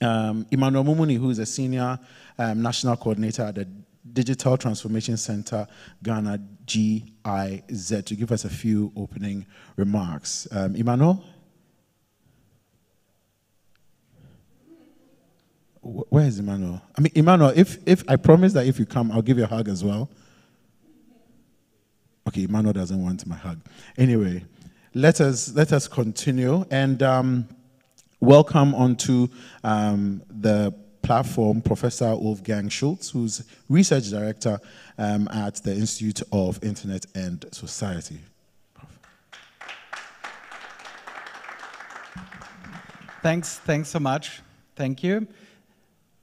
um, Emmanuel Mumuni, who is a senior um, national coordinator at the Digital Transformation Center, Ghana GIZ, to give us a few opening remarks. Um, Emmanuel? Where is Emmanuel? I mean, Emmanuel, if, if I promise that if you come, I'll give you a hug as well. Okay, Emmanuel doesn't want my hug. Anyway, let us let us continue and um, welcome onto um, the platform Professor Wolfgang Schulz, who's research director um, at the Institute of Internet and Society. Thanks, thanks so much. Thank you.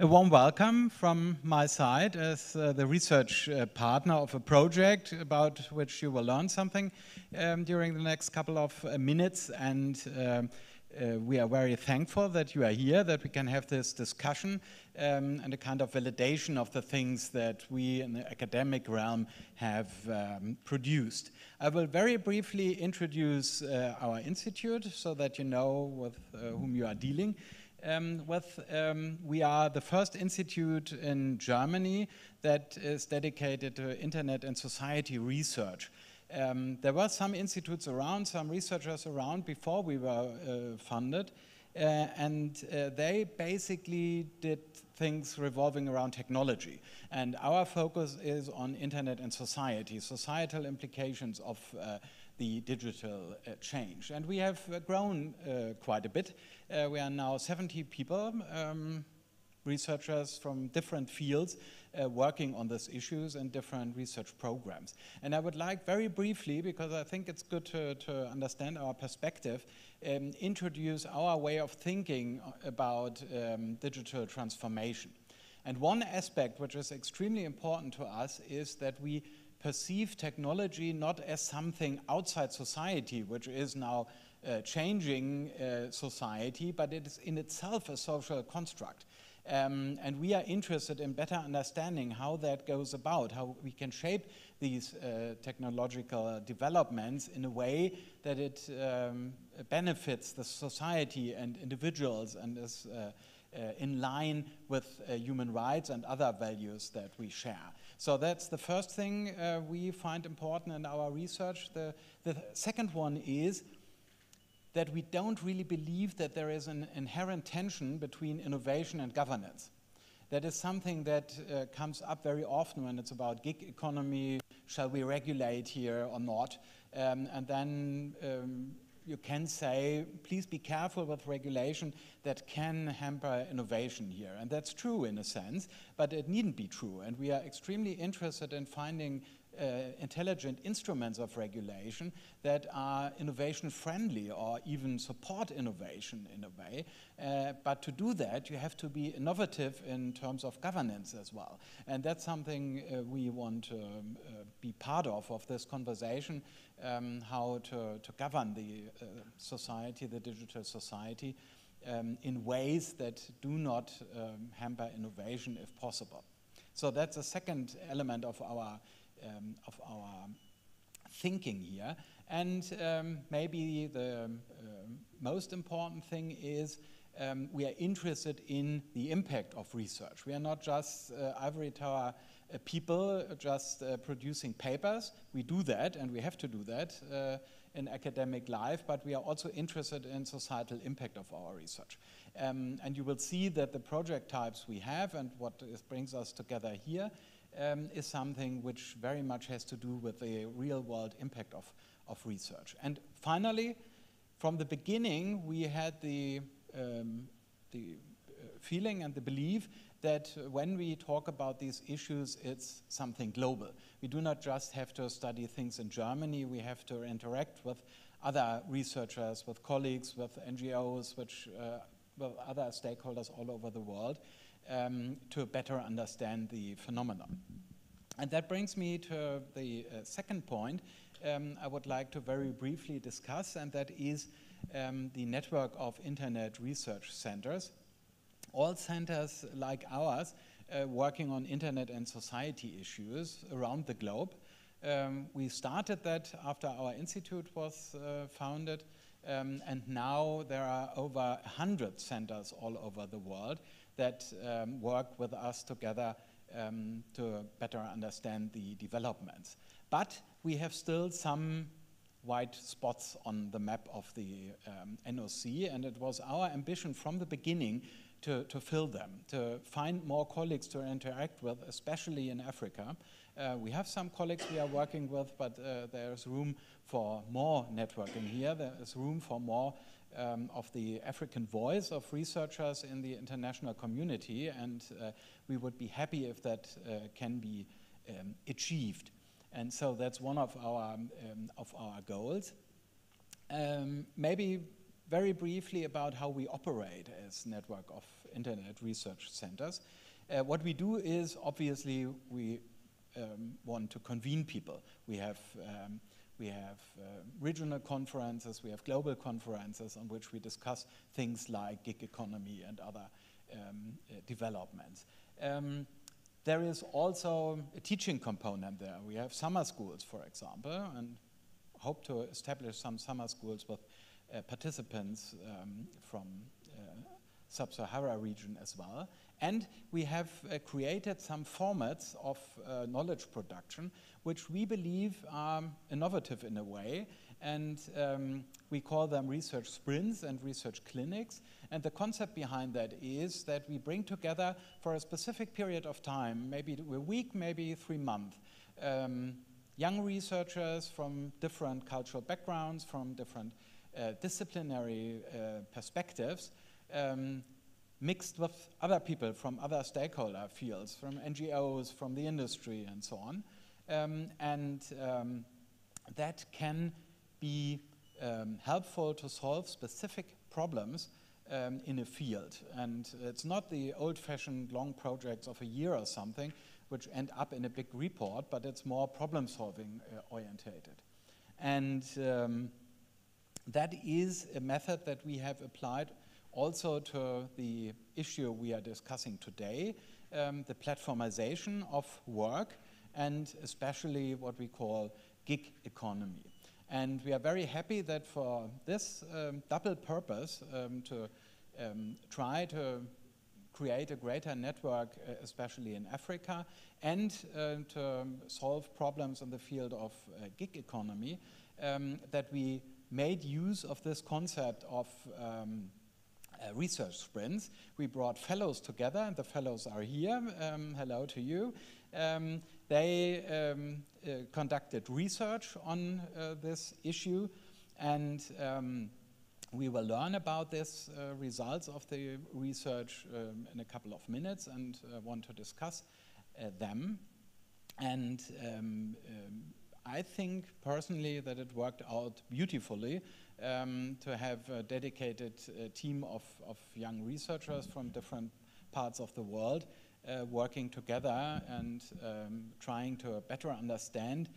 A warm welcome from my side as uh, the research uh, partner of a project about which you will learn something um, during the next couple of uh, minutes. And um, uh, we are very thankful that you are here, that we can have this discussion um, and a kind of validation of the things that we in the academic realm have um, produced. I will very briefly introduce uh, our institute so that you know with uh, whom you are dealing um, with. Um, we are the first institute in Germany that is dedicated to internet and society research. Um, there were some institutes around, some researchers around before we were uh, funded, uh, and uh, they basically did things revolving around technology. And our focus is on internet and society, societal implications of uh, the digital uh, change. And we have uh, grown quite a bit. we are now 70 people, um, researchers from different fields uh, working on these issues and different research programs. And I would like very briefly, because I think it's good to, to understand our perspective, um, introduce our way of thinking about um, digital transformation. And one aspect which is extremely important to us is that we perceive technology not as something outside society, which is now uh, changing uh, society, but it is in itself a social construct. Um, and we are interested in better understanding how that goes about, how we can shape these uh, technological developments in a way that it um, benefits the society and individuals and is uh, uh, in line with uh, human rights and other values that we share. So that's the first thing uh, we find important in our research. The, the second one is that we don't really believe that there is an inherent tension between innovation and governance. That is something that uh, comes up very often when it's about gig economy, shall we regulate here or not? Um, and then um, you can say, please be careful with regulation that can hamper innovation here. And that's true in a sense, but it needn't be true. And we are extremely interested in finding intelligent instruments of regulation that are innovation friendly or even support innovation in a way. Uh, but to do that, you have to be innovative in terms of governance as well. And that's something uh, we want to um, uh, be part of, of this conversation, um, how to, to govern the uh, society, the digital society, um, in ways that do not um, hamper innovation if possible. So that's a second element of our um, of our thinking here. And um, maybe the um, most important thing is um, we are interested in the impact of research. We are not just uh, ivory tower uh, people just uh, producing papers. We do that, and we have to do that uh, in academic life, but we are also interested in societal impact of our research. Um, and you will see that the project types we have and what brings us together here um, is something which very much has to do with the real world impact of, of research. And finally, from the beginning, we had the, um, the uh, feeling and the belief that when we talk about these issues, it's something global. We do not just have to study things in Germany, we have to interact with other researchers, with colleagues, with NGOs, which, uh, with other stakeholders all over the world um, to better understand the phenomenon. And that brings me to the uh, second point um, I would like to very briefly discuss, and that is um, the network of internet research centers. All centers like ours uh, working on internet and society issues around the globe. Um, we started that after our institute was uh, founded Um, and now there are over 100 centers all over the world that um, work with us together um, to better understand the developments. But we have still some white spots on the map of the um, NOC, and it was our ambition from the beginning to, to fill them, to find more colleagues to interact with, especially in Africa. Uh, we have some colleagues we are working with, but uh, there's room for more networking here. There is room for more um, of the African voice of researchers in the international community, and uh, we would be happy if that uh, can be um, achieved. And so that's one of our, um, of our goals. Um, maybe very briefly about how we operate as network of internet research centers. Uh, what we do is obviously we um, want to convene people. We have um, we have uh, regional conferences, we have global conferences on which we discuss things like gig economy and other um, uh, developments. Um, there is also a teaching component there. We have summer schools, for example, and hope to establish some summer schools with uh, participants um, from uh, sub-Sahara region as well. And we have uh, created some formats of uh, knowledge production, which we believe are innovative in a way. And um, we call them research sprints and research clinics. And the concept behind that is that we bring together for a specific period of time, maybe a week, maybe three months, um, young researchers from different cultural backgrounds, from different uh, disciplinary uh, perspectives um, mixed with other people from other stakeholder fields, from NGOs, from the industry, and so on. Um, and um, that can be um, helpful to solve specific problems um, in a field. And it's not the old fashioned long projects of a year or something, which end up in a big report, but it's more problem solving uh, orientated. And um, that is a method that we have applied also to the issue we are discussing today, um, the platformization of work and especially what we call gig economy. And we are very happy that for this um, double purpose um, to um, try to create a greater network, uh, especially in Africa, and uh, to solve problems in the field of uh, gig economy, um, that we made use of this concept of um, research sprints. We brought fellows together, and the fellows are here. Um, hello to you. Um, they um, uh, conducted research on uh, this issue, and um, we will learn about this uh, results of the research um, in a couple of minutes and uh, want to discuss uh, them. And um, I think personally that it worked out beautifully um, to have a dedicated uh, team of, of young researchers from different parts of the world uh, working together and um, trying to better understand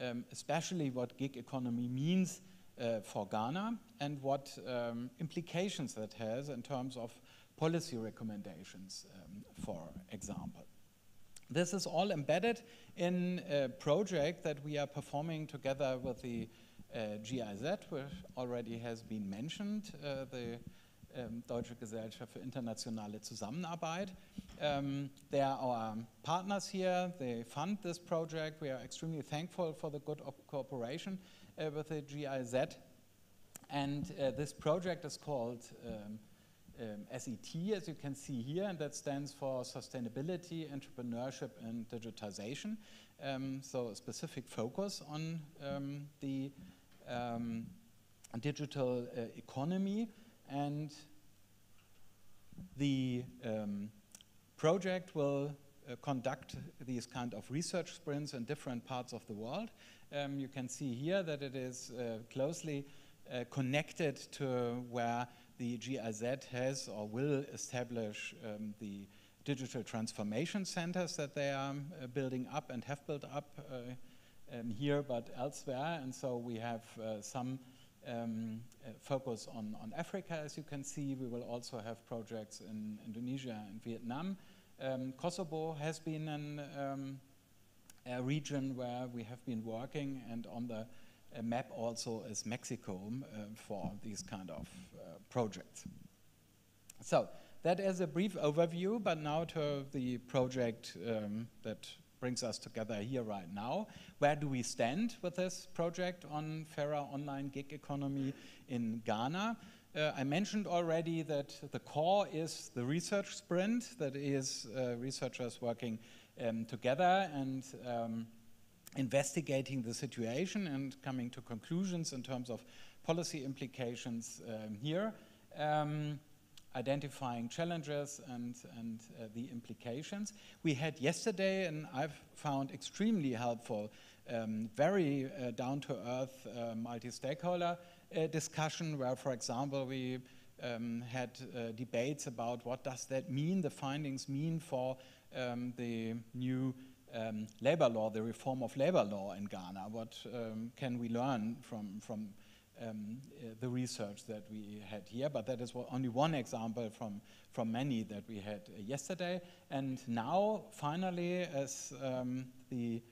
um, especially what gig economy means uh, for Ghana and what um, implications that has in terms of policy recommendations, um, for example. This is all embedded in a project that we are performing together with the GIZ, which already has been mentioned, uh, the um, Deutsche Gesellschaft für internationale Zusammenarbeit. Um, they are our partners here. They fund this project. We are extremely thankful for the good cooperation uh, with the GIZ. And uh, this project is called um, um, SET, as you can see here, and that stands for Sustainability, Entrepreneurship, and Digitization. Um, so a specific focus on um, the um, digital uh, economy. And the um, project will uh, conduct these kind of research sprints in different parts of the world. Um, you can see here that it is uh, closely uh, connected to where the GIZ has or will establish um, the digital transformation centers that they are uh, building up and have built up uh, um, here but elsewhere. And so we have uh, some um, uh, focus on, on Africa, as you can see. We will also have projects in Indonesia and Vietnam. Um, Kosovo has been an, um, a region where we have been working and on the a map also is Mexico uh, for these kind of uh, projects. So that is a brief overview, but now to the project um, that brings us together here right now. Where do we stand with this project on fairer online gig economy in Ghana? Uh, I mentioned already that the core is the research sprint, that is uh, researchers working um, together and um, investigating the situation and coming to conclusions in terms of policy implications um, here, um, identifying challenges and, and uh, the implications. We had yesterday, and I've found extremely helpful, um, very uh, down-to-earth uh, multi-stakeholder uh, discussion where, for example, we um, had uh, debates about what does that mean, the findings mean for um, the new um, labor law, the reform of labor law in Ghana. What um, can we learn from, from um, uh, the research that we had here? But that is only one example from, from many that we had uh, yesterday. And now, finally, as um, the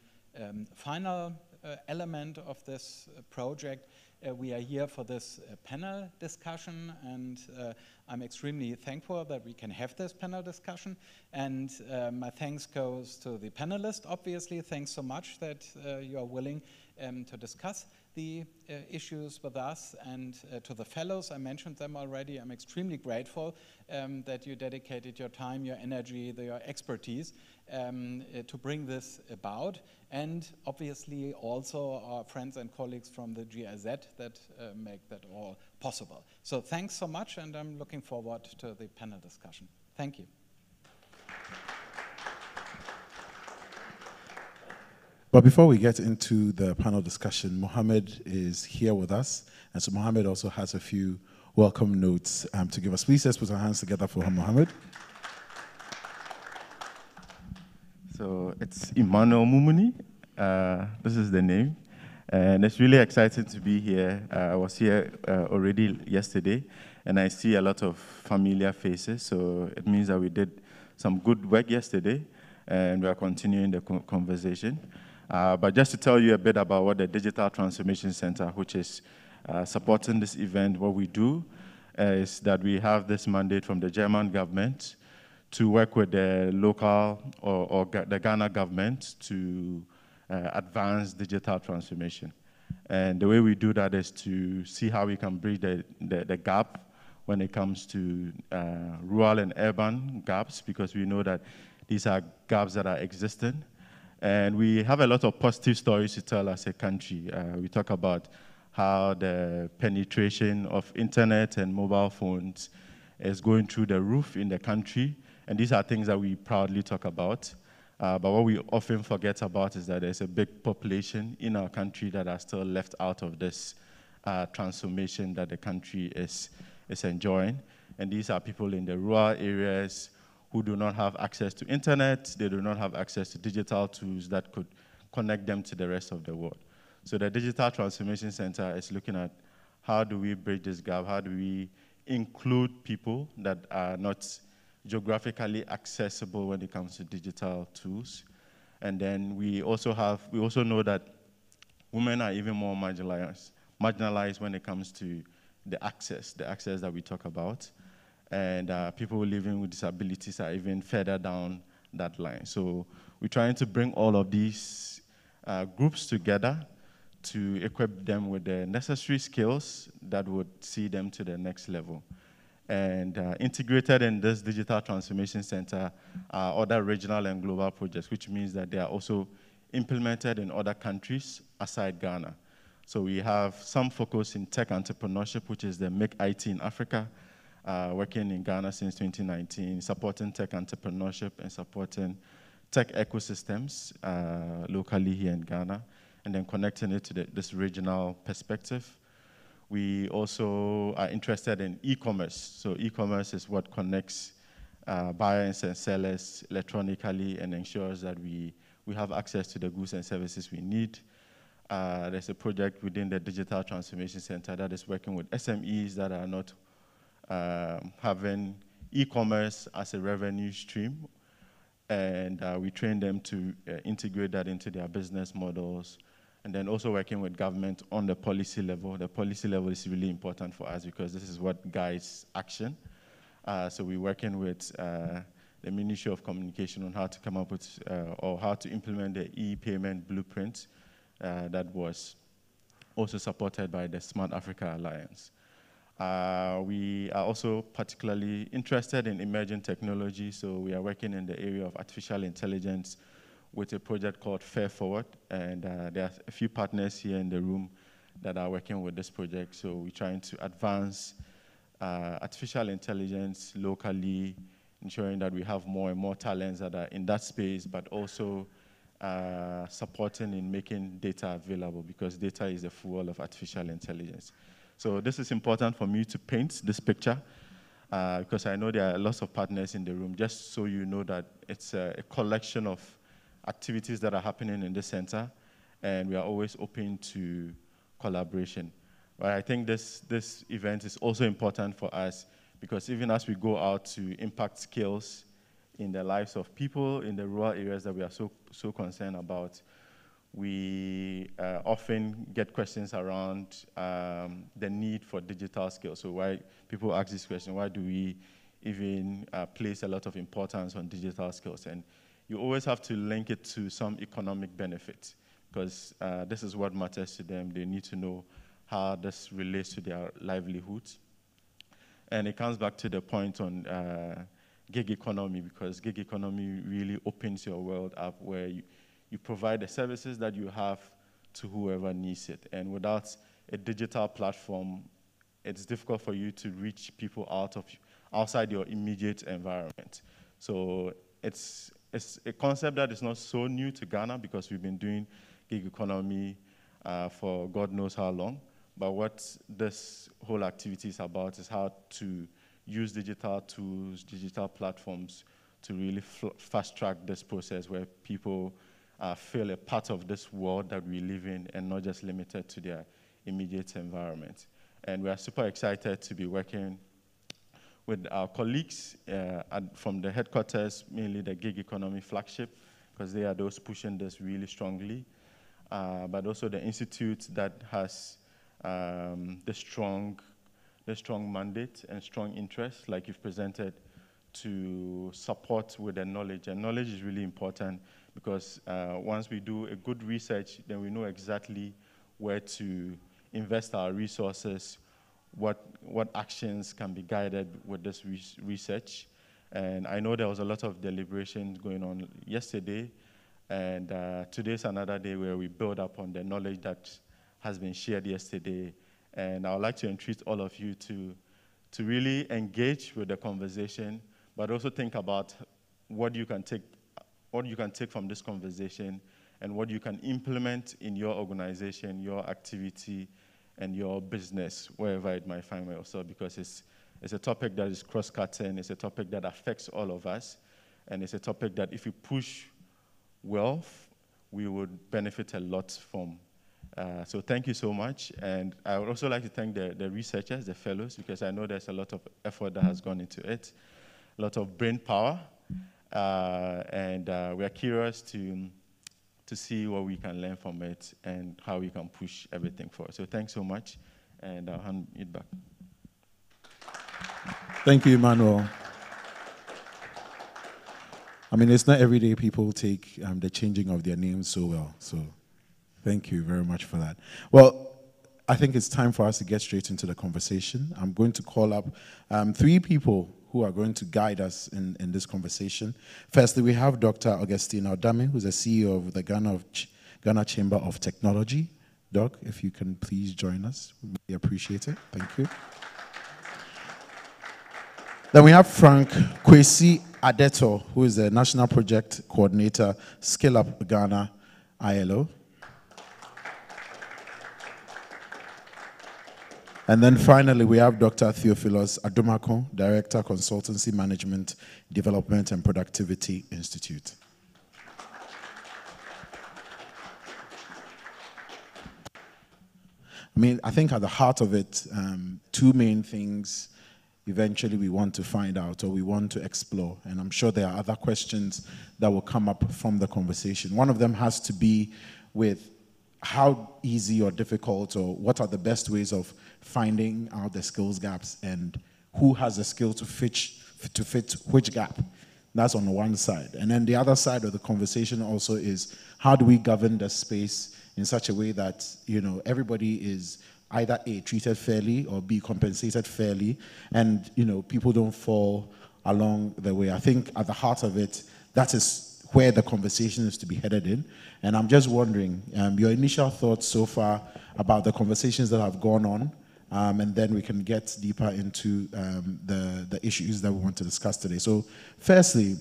um, final uh, element of this uh, project, uh, we are here for this uh, panel discussion, and I'm extremely thankful that we can have this panel discussion. And my thanks goes to the panelists, obviously. Thanks so much that you are willing um, to discuss the uh, issues with us and uh, to the fellows. I mentioned them already. I'm extremely grateful um, that you dedicated your time, your energy, the, your expertise um, uh, to bring this about. And obviously also our friends and colleagues from the GIZ that uh, make that all possible. So thanks so much and I'm looking forward to the panel discussion. Thank you. But before we get into the panel discussion, Mohammed is here with us. And so Mohammed also has a few welcome notes um, to give us. Please let's put our hands together for Mohammed. So it's Emmanuel Mumuni. Uh, this is the name. And it's really exciting to be here. Uh, I was here uh, already yesterday, and I see a lot of familiar faces. So it means that we did some good work yesterday, and we are continuing the conversation. Uh, but just to tell you a bit about what the Digital Transformation Center, which is uh, supporting this event, what we do uh, is that we have this mandate from the German government to work with the local or, or the Ghana government to uh, advance digital transformation. And the way we do that is to see how we can bridge the, the, the gap when it comes to uh, rural and urban gaps, because we know that these are gaps that are existing and we have a lot of positive stories to tell as a country. Uh, we talk about how the penetration of internet and mobile phones is going through the roof in the country. And these are things that we proudly talk about. Uh, but what we often forget about is that there's a big population in our country that are still left out of this uh, transformation that the country is, is enjoying. And these are people in the rural areas, who do not have access to internet, they do not have access to digital tools that could connect them to the rest of the world. So the Digital Transformation Center is looking at how do we bridge this gap, how do we include people that are not geographically accessible when it comes to digital tools. And then we also have, we also know that women are even more marginalized, marginalized when it comes to the access, the access that we talk about and uh, people living with disabilities are even further down that line. So we're trying to bring all of these uh, groups together to equip them with the necessary skills that would see them to the next level. And uh, integrated in this digital transformation center are other regional and global projects, which means that they are also implemented in other countries aside Ghana. So we have some focus in tech entrepreneurship, which is the Make IT in Africa, uh, working in Ghana since 2019, supporting tech entrepreneurship and supporting tech ecosystems uh, locally here in Ghana, and then connecting it to the, this regional perspective. We also are interested in e-commerce. So e-commerce is what connects uh, buyers and sellers electronically and ensures that we, we have access to the goods and services we need. Uh, there's a project within the Digital Transformation Center that is working with SMEs that are not um, having e-commerce as a revenue stream, and uh, we train them to uh, integrate that into their business models and then also working with government on the policy level. The policy level is really important for us because this is what guides action. Uh, so we're working with uh, the Ministry of Communication on how to come up with uh, or how to implement the e-payment blueprint uh, that was also supported by the Smart Africa Alliance. Uh, we are also particularly interested in emerging technology, so we are working in the area of artificial intelligence with a project called Fair Forward, and uh, there are a few partners here in the room that are working with this project. So we're trying to advance uh, artificial intelligence locally, ensuring that we have more and more talents that are in that space, but also uh, supporting in making data available because data is the fuel of artificial intelligence. So this is important for me to paint this picture uh, because I know there are lots of partners in the room, just so you know that it's a, a collection of activities that are happening in the center, and we are always open to collaboration. But I think this, this event is also important for us because even as we go out to impact skills in the lives of people in the rural areas that we are so, so concerned about, we uh, often get questions around um, the need for digital skills. So why people ask this question, why do we even uh, place a lot of importance on digital skills? And you always have to link it to some economic benefit because uh, this is what matters to them. They need to know how this relates to their livelihoods. And it comes back to the point on uh, gig economy because gig economy really opens your world up where you, you provide the services that you have to whoever needs it. And without a digital platform, it's difficult for you to reach people out of outside your immediate environment. So it's it's a concept that is not so new to Ghana because we've been doing gig economy uh, for God knows how long. But what this whole activity is about is how to use digital tools, digital platforms to really fast track this process where people uh, feel a part of this world that we live in and not just limited to their immediate environment. And we are super excited to be working with our colleagues uh, from the headquarters, mainly the gig economy flagship, because they are those pushing this really strongly, uh, but also the institute that has um, the strong, the strong mandate and strong interest, like you've presented, to support with the knowledge. And knowledge is really important because uh, once we do a good research, then we know exactly where to invest our resources what, what actions can be guided with this re research. And I know there was a lot of deliberation going on yesterday, and uh, today's another day where we build up on the knowledge that has been shared yesterday. And I would like to entreat all of you to, to really engage with the conversation, but also think about what you can take, what you can take from this conversation and what you can implement in your organization, your activity, and your business, wherever it might find yourself, because it's, it's a topic that is cross-cutting, it's a topic that affects all of us, and it's a topic that if we push well, we would benefit a lot from. Uh, so thank you so much, and I would also like to thank the, the researchers, the fellows, because I know there's a lot of effort that has gone into it, a lot of brain power, and uh, we are curious to to see what we can learn from it and how we can push everything forward. So thanks so much, and I'll hand it back. Thank you, Emmanuel. I mean, it's not every day people take um, the changing of their names so well. So thank you very much for that. Well, I think it's time for us to get straight into the conversation. I'm going to call up um, three people who are going to guide us in, in this conversation. Firstly, we have Dr. Augustine Adame, who's the CEO of the Ghana, of Ch- Ghana Chamber of Technology. Doc, if you can please join us, we appreciate it. Thank you. Then we have Frank Kwesi Adeto, who is the National Project Coordinator, Scale Up Ghana, ILO. And then finally, we have Dr. Theophilus Adomako, Director, Consultancy Management, Development and Productivity Institute. I mean, I think at the heart of it, um, two main things eventually we want to find out or we want to explore. And I'm sure there are other questions that will come up from the conversation. One of them has to be with how easy or difficult, or what are the best ways of finding out the skills gaps and who has the skill to fit, to fit which gap? That's on one side. And then the other side of the conversation also is how do we govern the space in such a way that, you know, everybody is either A, treated fairly or B, compensated fairly, and, you know, people don't fall along the way. I think at the heart of it, that is where the conversation is to be headed in. And I'm just wondering, um, your initial thoughts so far about the conversations that have gone on, um, and then we can get deeper into um, the, the issues that we want to discuss today. So, firstly,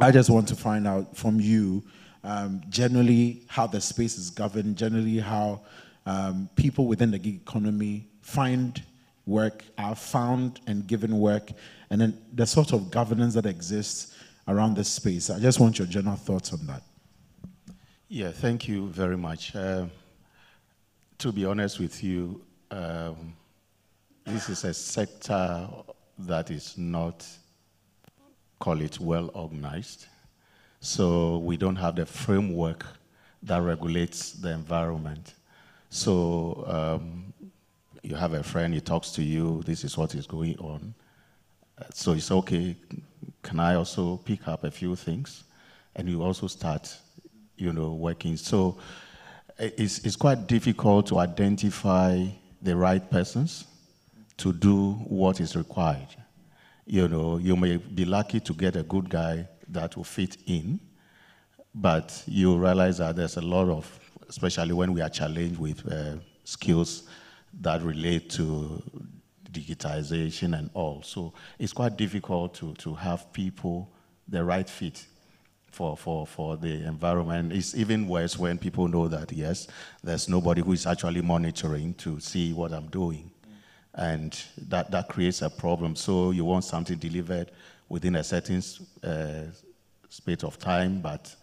I just want to find out from you um, generally how the space is governed, generally how um, people within the gig economy find work, are found and given work, and then the sort of governance that exists around this space. I just want your general thoughts on that. Yeah, thank you very much. Uh, to be honest with you, um, this is a sector that is not, call it, well organized. So we don't have the framework that regulates the environment. So um, you have a friend, he talks to you, this is what is going on. So it's okay, can I also pick up a few things? And you also start, you know, working. So it's, it's quite difficult to identify the right persons to do what is required. You know, you may be lucky to get a good guy that will fit in, but you realize that there's a lot of, especially when we are challenged with uh, skills that relate to digitization and all. So it's quite difficult to, to have people the right fit for, for, for the environment. It's even worse when people know that, yes, there's nobody who is actually monitoring to see what I'm doing. And that, that creates a problem. So you want something delivered within a certain uh, space of time, but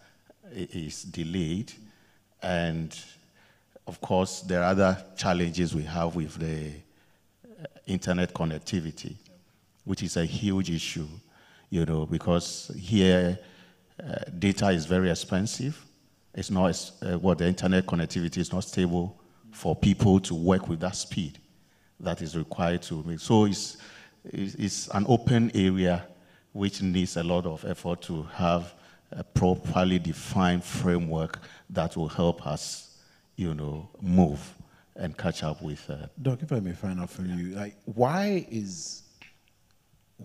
it is delayed. And of course, there are other challenges we have with the internet connectivity, which is a huge issue, you know, because here uh, data is very expensive. It's not, uh, what the internet connectivity is not stable for people to work with that speed that is required to make. So it's, it's an open area which needs a lot of effort to have a properly defined framework that will help us, you know, move and catch up with. Uh, Doc, if I may find out from you, like, why is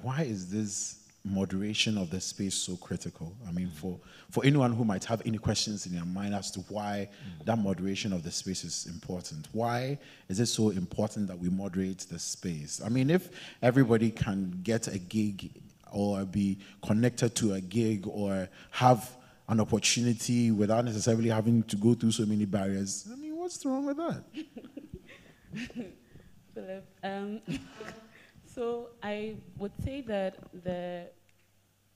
why is this moderation of the space so critical? I mean, for for anyone who might have any questions in their mind as to why mm. that moderation of the space is important, why is it so important that we moderate the space? I mean, if everybody can get a gig or be connected to a gig or have an opportunity without necessarily having to go through so many barriers. What's wrong with that? Philip, um, so I would say that the,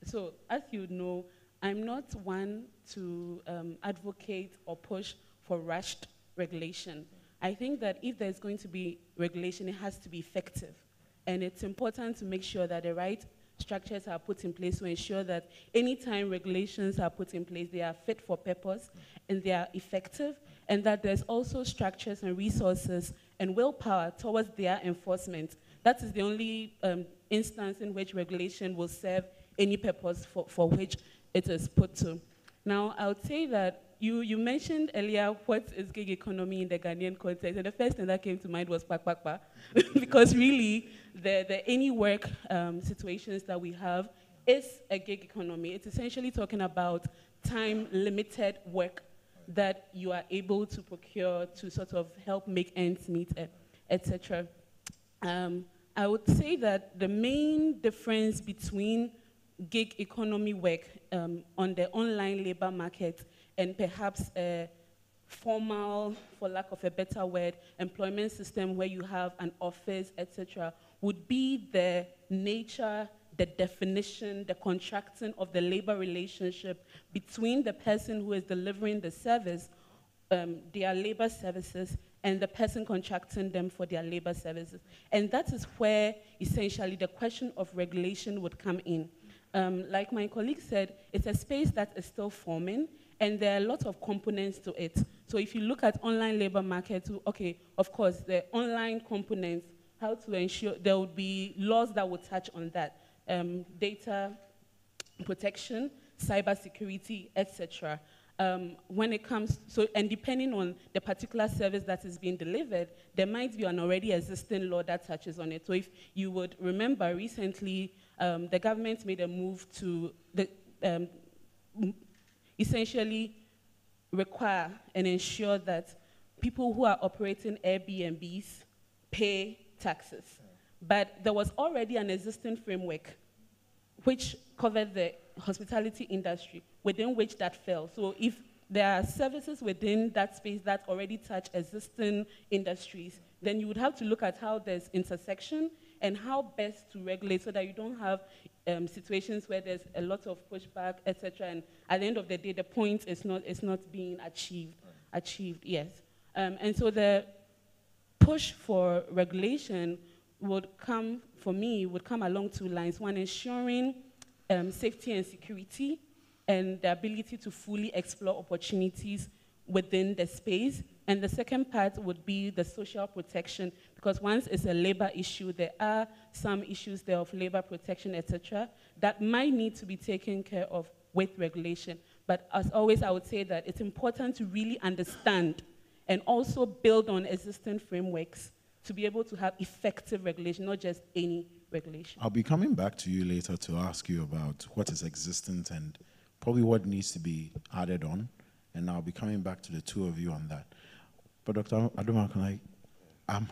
so as you know, I'm not one to um, advocate or push for rushed regulation. I think that if there's going to be regulation, it has to be effective. And it's important to make sure that the right structures are put in place to ensure that anytime regulations are put in place, they are fit for purpose and they are effective, and that there's also structures and resources and willpower towards their enforcement. That is the only um, instance in which regulation will serve any purpose for, for which it is put to. Now, I would say that you, you mentioned earlier what is gig economy in the Ghanaian context, and the first thing that came to mind was pakpakpa, because really, the, the any work um, situations that we have is a gig economy. It's essentially talking about time limited work that you are able to procure to sort of help make ends meet, etc. Um, I would say that the main difference between gig economy work um, on the online labor market and perhaps a formal, for lack of a better word, employment system where you have an office, etc., would be the nature, the definition, the contracting of the labor relationship between the person who is delivering the service, um, their labor services, and the person contracting them for their labor services. And that is where essentially the question of regulation would come in. Um, like my colleague said, it's a space that is still forming, and there are a lot of components to it. So if you look at online labor market, okay, of course, the online components, how to ensure there would be laws that would touch on that, um, data protection, cyber security, etc. Um, when it comes, so, and depending on the particular service that is being delivered, there might be an already existing law that touches on it. So if you would remember recently, um, the government made a move to the, um, essentially require and ensure that people who are operating Airbnbs pay taxes. But there was already an existing framework which covered the hospitality industry within which that fell. So if there are services within that space that already touch existing industries, then you would have to look at how there's intersection and how best to regulate so that you don't have um, situations where there's a lot of pushback, etc. And at the end of the day, the point is not, is not being achieved. Right. Achieved, yes. Um, and so the push for regulation would come, for me, would come along two lines. One, ensuring um, safety and security and the ability to fully explore opportunities within the space. And the second part would be the social protection, because once it's a labor issue, there are some issues there of labor protection, etc., that might need to be taken care of with regulation. But as always, I would say that it's important to really understand and also build on existing frameworks to be able to have effective regulation, not just any regulation. I'll be coming back to you later to ask you about what is existent and probably what needs to be added on, and I'll be coming back to the two of you on that. But Dr. Adoma, can I? I'm,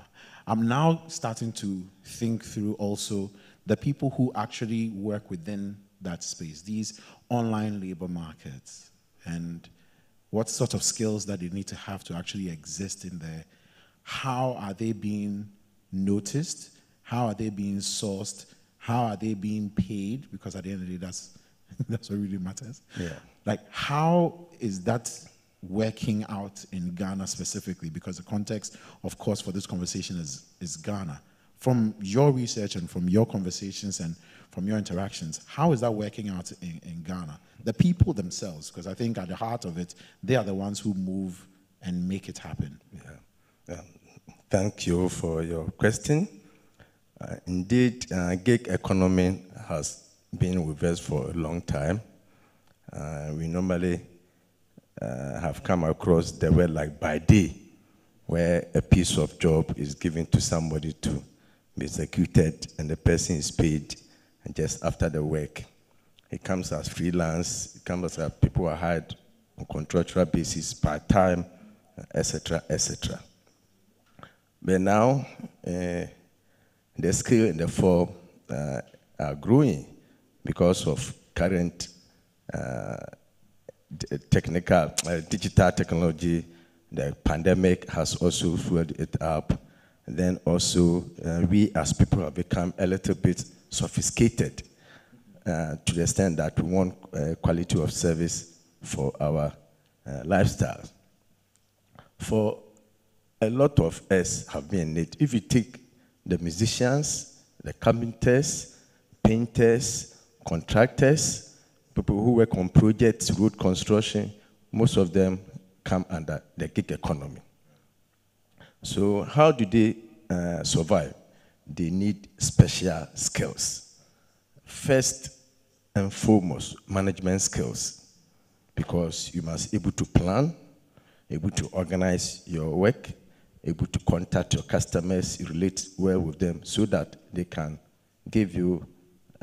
I'm now starting to think through also the people who actually work within that space, these online labor markets, and what sort of skills that they need to have to actually exist in there. How are they being noticed? How are they being sourced? How are they being paid? Because at the end of the day, that's that's what really matters. Yeah. Like, how is that working out in Ghana specifically? Because the context, of course, for this conversation is, is Ghana. From your research and from your conversations and from your interactions, how is that working out in, in Ghana? The people themselves, because I think at the heart of it, they are the ones who move and make it happen. Yeah. Thank you for your question. Uh, indeed, uh, gig economy has been with us for a long time. Uh, we normally uh, have come across the word like by day, where a piece of job is given to somebody to be executed and the person is paid just after the work. It comes as freelance, it comes as people are hired on contractual basis, part time, etc., etc. But now, uh, the skill and the form uh, are growing because of current uh, technical, digital technology. The pandemic has also fueled it up. And then also, we as people have become a little bit sophisticated to the extent that we want quality of service for our uh, lifestyle. For a lot of us have been in it. If you take the musicians, the carpenters, painters, contractors, people who work on projects, road construction, most of them come under the gig economy. So, how do they uh, survive? They need special skills. First and foremost, management skills, because you must be able to plan, able to organize your work, able to contact your customers, relate well with them, so that they can give you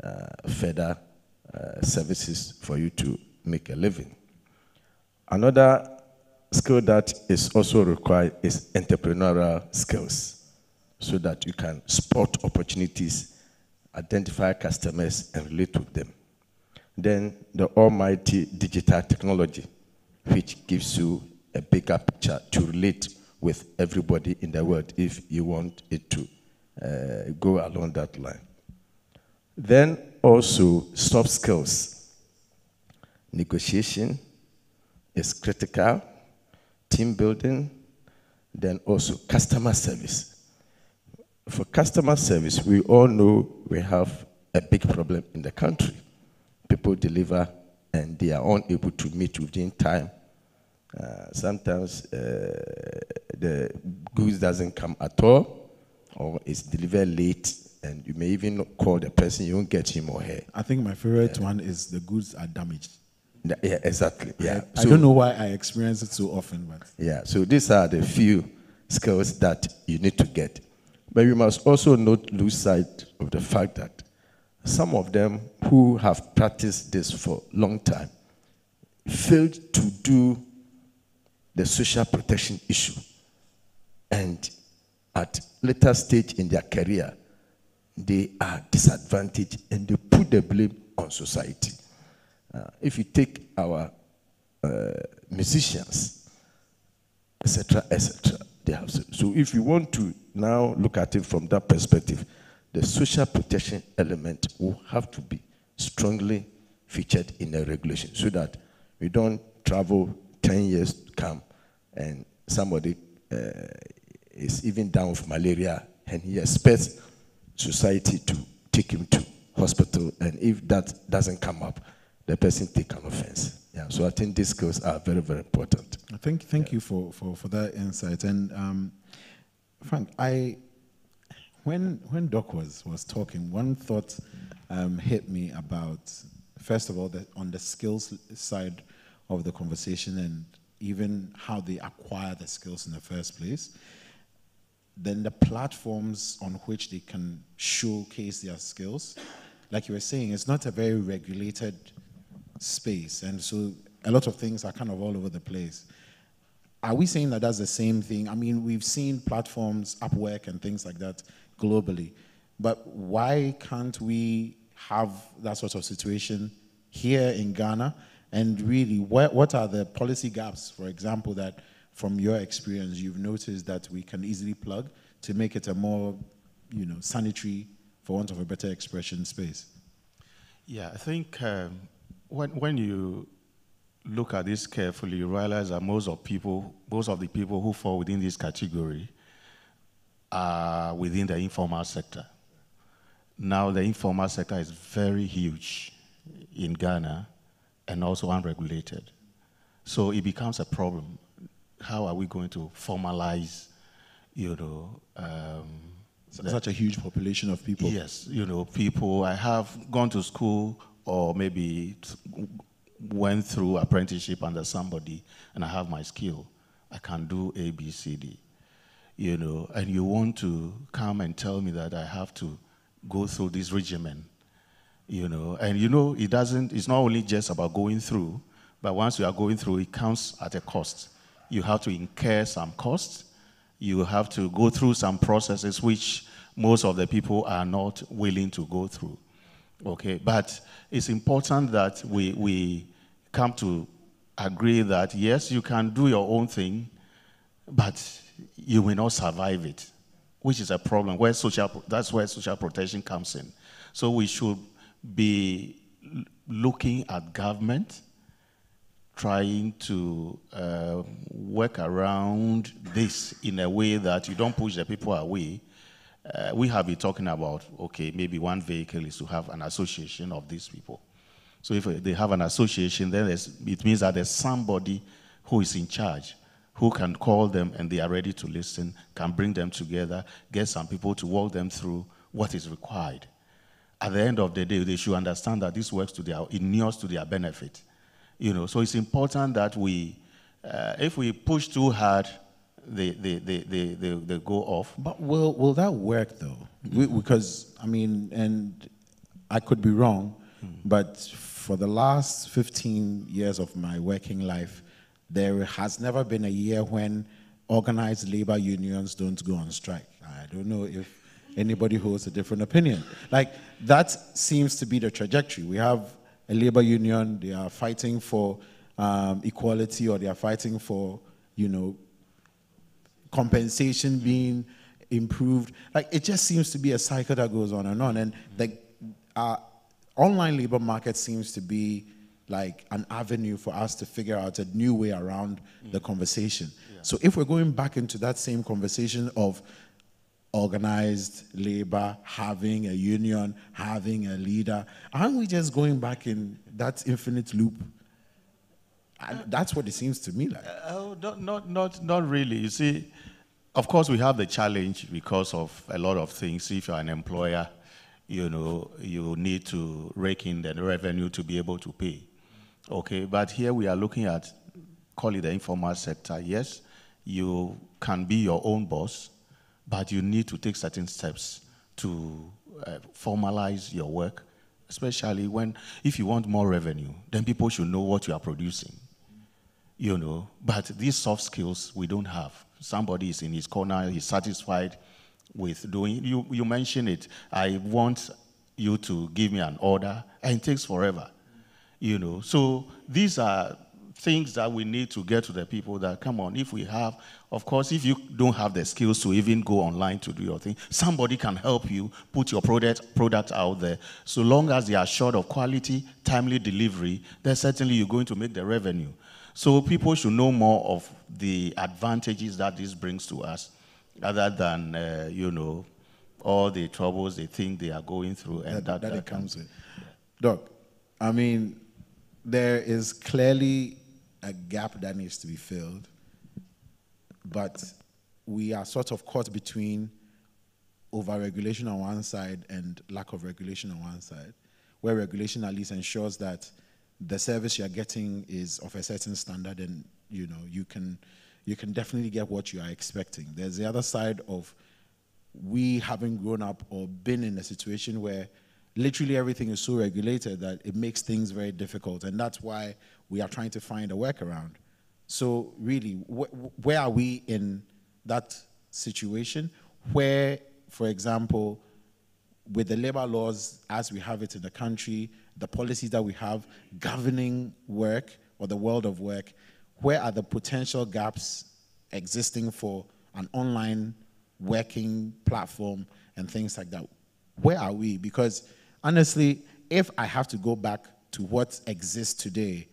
uh, further uh, services for you to make a living. Another skill that is also required is entrepreneurial skills so that you can spot opportunities, identify customers, and relate with them. Then the almighty digital technology, which gives you a bigger picture to relate with everybody in the world if you want it to uh, go along that line. Then also soft skills. Negotiation is critical, team building, then also customer service. For customer service, we all know we have a big problem in the country. People deliver and they are unable to meet within time Uh, sometimes uh, the goods doesn't come at all, or it's delivered late, and you may even call the person, you won't get him or her. I think my favorite one is the goods are damaged. Yeah, exactly. Yeah. I, I don't know why I experience it so often, but yeah. So these are the few skills that you need to get, but you must also not lose sight of the fact that some of them who have practiced this for a long time failed to do the social protection issue. And at later stage in their career, they are disadvantaged and they put the blame on society. Uh, if you take our uh, musicians, etc., etc., they have so, so if you want to now look at it from that perspective, the social protection element will have to be strongly featured in the regulation so that we don't travel 10 years to come and somebody uh, is even down with malaria and he expects society to take him to hospital and if that doesn't come up the person take an offense yeah so i think these skills are very very important thank, thank yeah. you for, for, for that insight and um, frank i when when doc was was talking one thought um, hit me about first of all the, on the skills side of the conversation and even how they acquire the skills in the first place. Then the platforms on which they can showcase their skills. Like you were saying, it's not a very regulated space. And so a lot of things are kind of all over the place. Are we saying that that's the same thing? I mean, we've seen platforms, Upwork, and things like that globally. But why can't we have that sort of situation here in Ghana? And really, what, what are the policy gaps, for example, that from your experience you've noticed that we can easily plug to make it a more, you know, sanitary, for want of a better expression, space? Yeah, I think um, when, when you look at this carefully, you realize that most of people, most of the people who fall within this category are within the informal sector. Now, the informal sector is very huge in Ghana and also unregulated. So it becomes a problem. How are we going to formalize, you know, um, such a huge population of people? Yes, you know, people. I have gone to school or maybe went through apprenticeship under somebody, and I have my skill. I can do A, B, C, D. You know, and you want to come and tell me that I have to go through this regimen you know, and you know, it doesn't, it's not only just about going through, but once you are going through, it comes at a cost. You have to incur some costs. You have to go through some processes which most of the people are not willing to go through. Okay, but it's important that we, we come to agree that yes, you can do your own thing, but you will not survive it, which is a problem. Where social, that's where social protection comes in. So we should be looking at government, trying to uh, work around this in a way that you don't push the people away. Uh, we have been talking about, okay, maybe one vehicle is to have an association of these people. So if they have an association, then it means that there's somebody who is in charge, who can call them and they are ready to listen, can bring them together, get some people to walk them through what is required at the end of the day, they should understand that this works to their, inures to their benefit. You know, so it's important that we, uh, if we push too hard, they, they, they, they, they, they go off. But will, will that work though? We, because, I mean, and I could be wrong, mm. but for the last 15 years of my working life, there has never been a year when organized labor unions don't go on strike. I don't know if anybody who has a different opinion. Like, that seems to be the trajectory. We have a labor union, they are fighting for um, equality or they are fighting for, you know, compensation being improved. Like, it just seems to be a cycle that goes on and on. And the uh, online labor market seems to be like an avenue for us to figure out a new way around mm. the conversation. Yeah. So if we're going back into that same conversation of organized labor, having a union, having a leader. Aren't we just going back in that infinite loop? And that's what it seems to me like. Uh, not, not, not, not really. You see, of course, we have the challenge because of a lot of things. If you're an employer, you know, you need to rake in the revenue to be able to pay. Okay, but here we are looking at, call it the informal sector. Yes, you can be your own boss, but you need to take certain steps to uh, formalize your work, especially when, if you want more revenue, then people should know what you are producing. You know, but these soft skills we don't have. Somebody is in his corner, he's satisfied with doing, you, you mentioned it, I want you to give me an order, and it takes forever. You know, so these are things that we need to get to the people that come on if we have of course if you don't have the skills to even go online to do your thing somebody can help you put your product product out there. So long as they are short of quality timely delivery then certainly you're going to make the revenue. So people should know more of the advantages that this brings to us other than uh, you know all the troubles they think they are going through and that, that, that that comes with. Doc, I mean, there is clearly a gap that needs to be filled, but we are sort of caught between overregulation on one side and lack of regulation on one side, where regulation at least ensures that the service you're getting is of a certain standard and you know you can you can definitely get what you are expecting. There's the other side of we having grown up or been in a situation where literally everything is so regulated that it makes things very difficult. And that's why we are trying to find a workaround. So, really, wh- where are we in that situation where, for example, with the labor laws as we have it in the country, the policies that we have governing work or the world of work, where are the potential gaps existing for an online working platform and things like that? Where are we? Because honestly, if I have to go back to what exists today,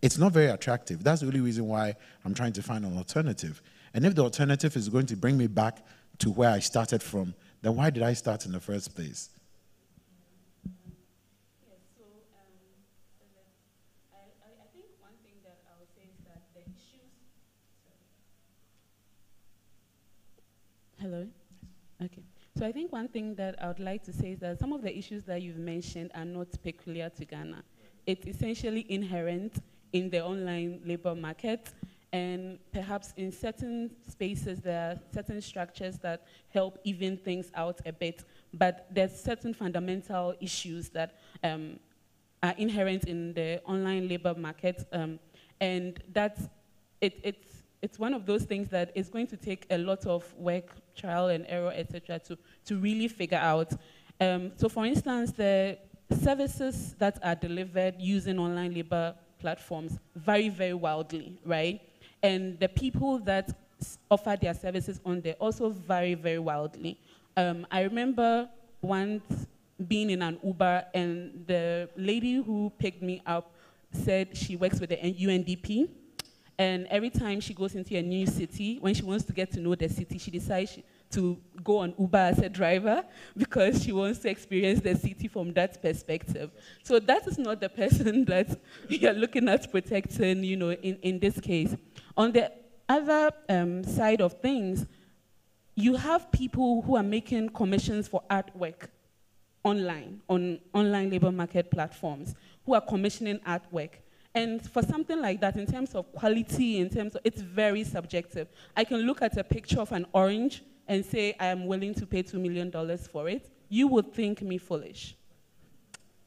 it's not very attractive. That's the only reason why I'm trying to find an alternative. And if the alternative is going to bring me back to where I started from, then why did I start in the first place? Hello? Okay. So I think one thing that I would like to say is that some of the issues that you've mentioned are not peculiar to Ghana. It's essentially inherent in the online labor market and perhaps in certain spaces there are certain structures that help even things out a bit, but there's certain fundamental issues that um, are inherent in the online labor market, um, and that's it, it's it's one of those things that is going to take a lot of work, trial and error, etc., to, to really figure out. Um, so, for instance, the services that are delivered using online labor platforms vary very wildly, right? And the people that offer their services on there also vary very wildly. Um, I remember once being in an Uber, and the lady who picked me up said she works with the UNDP and every time she goes into a new city, when she wants to get to know the city, she decides she, to go on Uber as a driver because she wants to experience the city from that perspective. So that is not the person that you're looking at protecting, you know, in, in this case. On the other um, side of things, you have people who are making commissions for artwork online, on online labor market platforms, who are commissioning artwork. And for something like that, in terms of quality, in terms of, it's very subjective. I can look at a picture of an orange and say, I am willing to pay $2 million for it. You would think me foolish.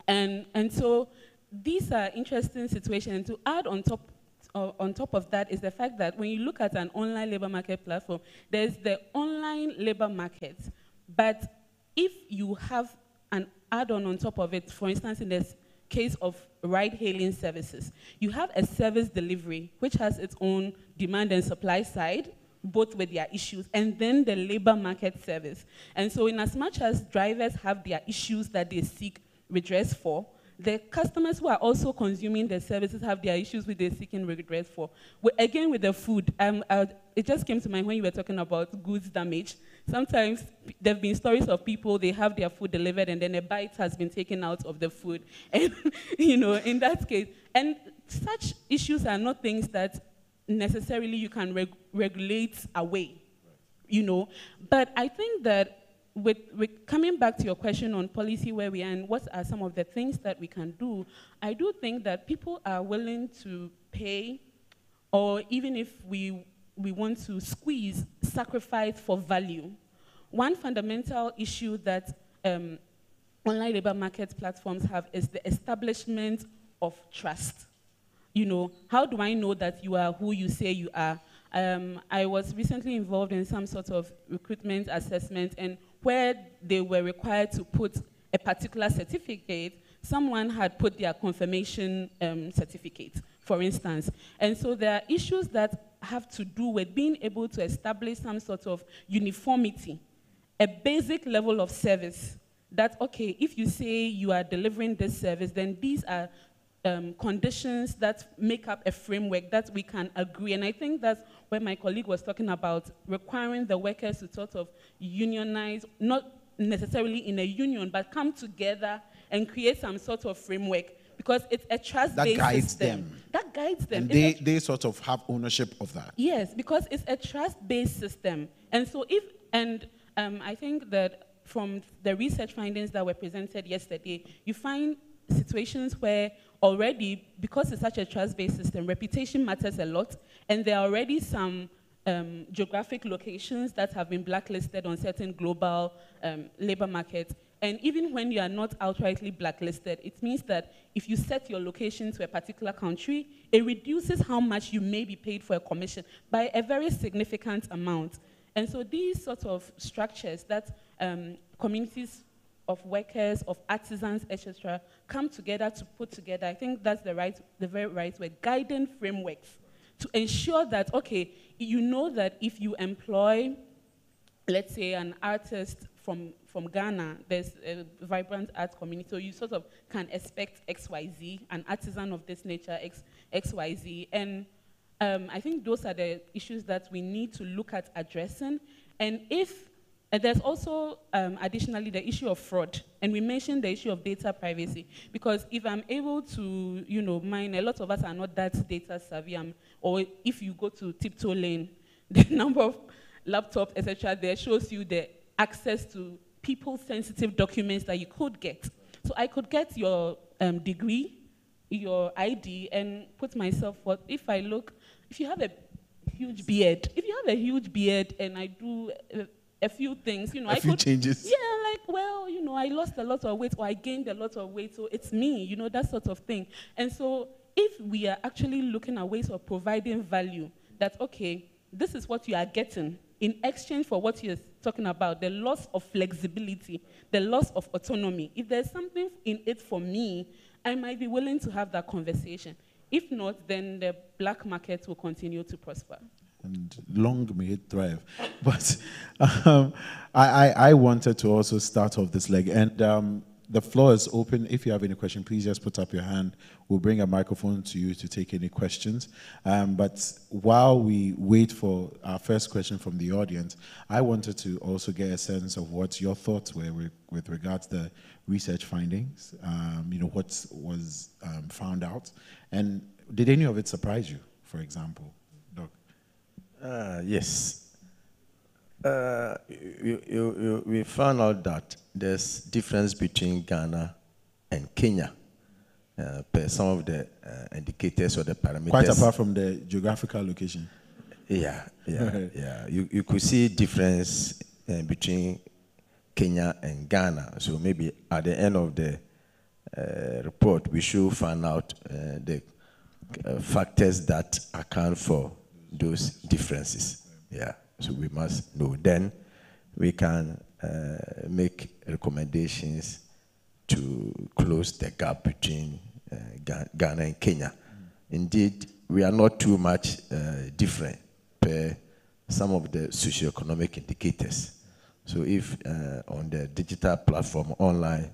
And, and so these are interesting situations. And to add on top, uh, on top of that is the fact that when you look at an online labor market platform, there's the online labor market. But if you have an add-on on top of it, for instance, in this case of ride hailing services. You have a service delivery, which has its own demand and supply side, both with their issues, and then the labor market service. And so, in as much as drivers have their issues that they seek redress for, the customers who are also consuming the services have their issues with they're seeking redress for. We, again, with the food, um, uh, it just came to mind when you were talking about goods damage. Sometimes there have been stories of people, they have their food delivered and then a bite has been taken out of the food. And, you know, in that case, and such issues are not things that necessarily you can reg regulate away, you know. But I think that with, with, coming back to your question on policy where we are and what are some of the things that we can do, I do think that people are willing to pay, or even if we, we want to squeeze, sacrifice for value. One fundamental issue that um, online labor market platforms have is the establishment of trust. You know, how do I know that you are who you say you are? Um, I was recently involved in some sort of recruitment assessment, and where they were required to put a particular certificate, someone had put their confirmation um, certificate, for instance. And so there are issues that have to do with being able to establish some sort of uniformity, a basic level of service that, okay, if you say you are delivering this service, then these are um, conditions that make up a framework that we can agree. And I think that's where my colleague was talking about requiring the workers to sort of unionize, not necessarily in a union, but come together and create some sort of framework because it's a trust-based that guides system. them. That guides them. And they, they sort of have ownership of that. Yes, because it's a trust-based system. And so if, and um, I think that from the research findings that were presented yesterday, you find situations where already, because it's such a trust-based system, reputation matters a lot, and there are already some um, geographic locations that have been blacklisted on certain global um, labor markets. And even when you are not outrightly blacklisted, it means that if you set your location to a particular country, it reduces how much you may be paid for a commission by a very significant amount. And so these sort of structures that um, communities of workers, of artisans, etc., come together to put together. I think that's the right, the very right way, guiding frameworks to ensure that, okay, you know that if you employ, let's say, an artist from, from Ghana, there's a vibrant art community, so you sort of can expect XYZ, an artisan of this nature, X, XYZ. And um, I think those are the issues that we need to look at addressing. And if and there's also, um, additionally, the issue of fraud. And we mentioned the issue of data privacy. Because if I'm able to, you know, mine, a lot of us are not that data savvy. Um, or if you go to Tiptoe Lane, the number of laptops, etc., there shows you the access to people-sensitive documents that you could get. So I could get your um, degree, your ID, and put myself, what, if I look, if you have a huge beard, if you have a huge beard and I do... Uh, a few things, you know. A I few could, changes. Yeah, like, well, you know, I lost a lot of weight or I gained a lot of weight, so it's me, you know, that sort of thing. And so if we are actually looking at ways of providing value, that, okay, this is what you are getting in exchange for what you're talking about, the loss of flexibility, the loss of autonomy. If there's something in it for me, I might be willing to have that conversation. If not, then the black market will continue to prosper and long may it thrive. But um, I, I, I, wanted to also start off this leg, and um, the floor is open. If you have any question, please just put up your hand. We'll bring a microphone to you to take any questions. Um, but while we wait for our first question from the audience, I wanted to also get a sense of what your thoughts were with, with regards to the research findings. Um, you know, what was um, found out, and did any of it surprise you, for example? Uh, yes. Uh, you, you, you, we found out that there's difference between Ghana and Kenya uh, per some of the uh, indicators or the parameters. Quite apart from the geographical location. Yeah, yeah, yeah. You, you could see difference uh, between Kenya and Ghana. So maybe at the end of the uh, report, we should find out the factors that account for those differences. Yeah, so we must know. Then we can uh, make recommendations to close the gap between uh, Ghana and Kenya. Indeed, we are not too much uh, different per some of the socioeconomic indicators. So if uh, on the digital platform online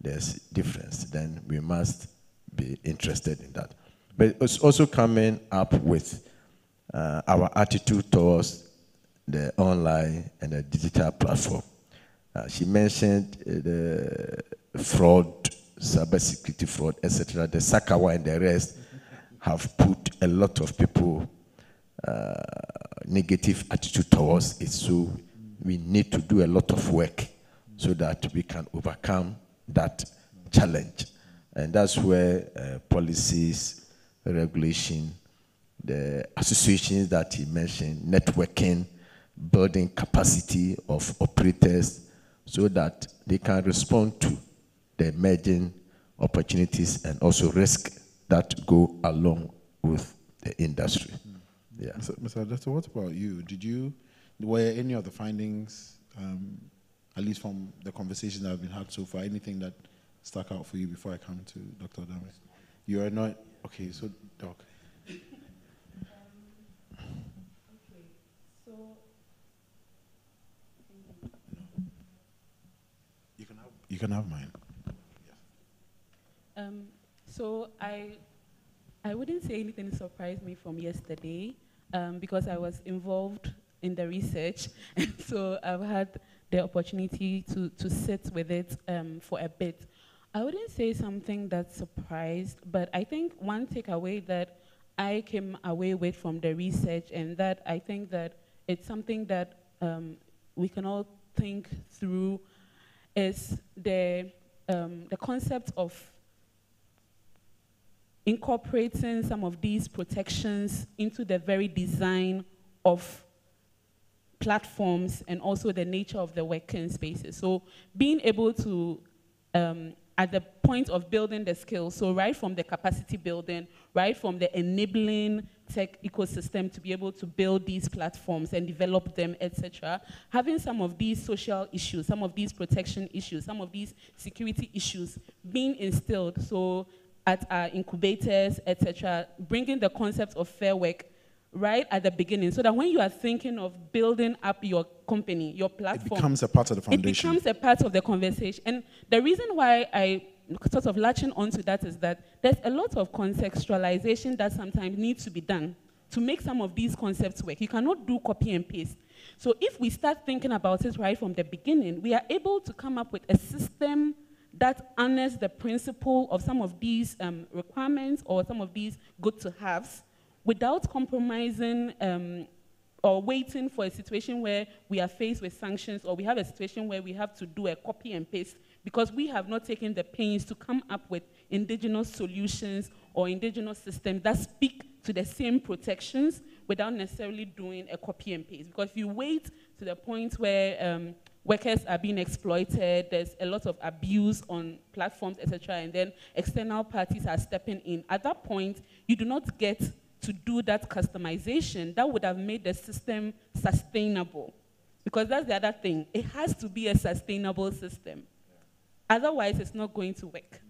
there's difference, then we must be interested in that. But it's also coming up with uh, our attitude towards the online and the digital platform. Uh, she mentioned uh, the fraud, cybersecurity fraud, etc. The Sakawa and the rest have put a lot of people uh, negative attitude towards it. So we need to do a lot of work so that we can overcome that challenge. And that's where uh, policies, regulation, the associations that he mentioned, networking, building capacity of operators so that they can respond to the emerging opportunities and also risk that go along with the industry. Yeah. Mr. Mr. Adeto, what about you? Did you, were any of the findings, um, at least from the conversations that have been had so far, anything that stuck out for you before I come to Dr. Adame? You are not, okay, so, Doc. You can have, mine. Um, so I, I wouldn't say anything surprised me from yesterday um, because I was involved in the research, and so I've had the opportunity to, to sit with it um, for a bit. I wouldn't say something that surprised, but I think one takeaway that I came away with from the research, and that I think that it's something that um, we can all think through, is the um, the concept of incorporating some of these protections into the very design of platforms and also the nature of the working spaces. So being able to, um, at the point of building the skills, so right from the capacity building, right from the enabling tech ecosystem to be able to build these platforms and develop them, etc., having some of these social issues, some of these protection issues, some of these security issues being instilled. So at our incubators, etc., bringing the concept of fair work right at the beginning so that when you are thinking of building up your company, your platform, It becomes a part of the foundation. it becomes a part of the conversation. And the reason why I sort of latching onto that is that there's a lot of contextualization that sometimes needs to be done to make some of these concepts work. You cannot do copy and paste. So if we start thinking about it right from the beginning, we are able to come up with a system that honors the principle of some of these um, requirements or some of these good to haves without compromising um, or waiting for a situation where we are faced with sanctions or we have a situation where we have to do a copy and paste because we have not taken the pains to come up with indigenous solutions or indigenous systems that speak to the same protections without necessarily doing a copy and paste. Because if you wait to the point where um, workers are being exploited, there's a lot of abuse on platforms, etc., and then external parties are stepping in. At that point, you do not get to do that customization that would have made the system sustainable. Because that's the other thing. It has to be a sustainable system. Otherwise, it's not going to work.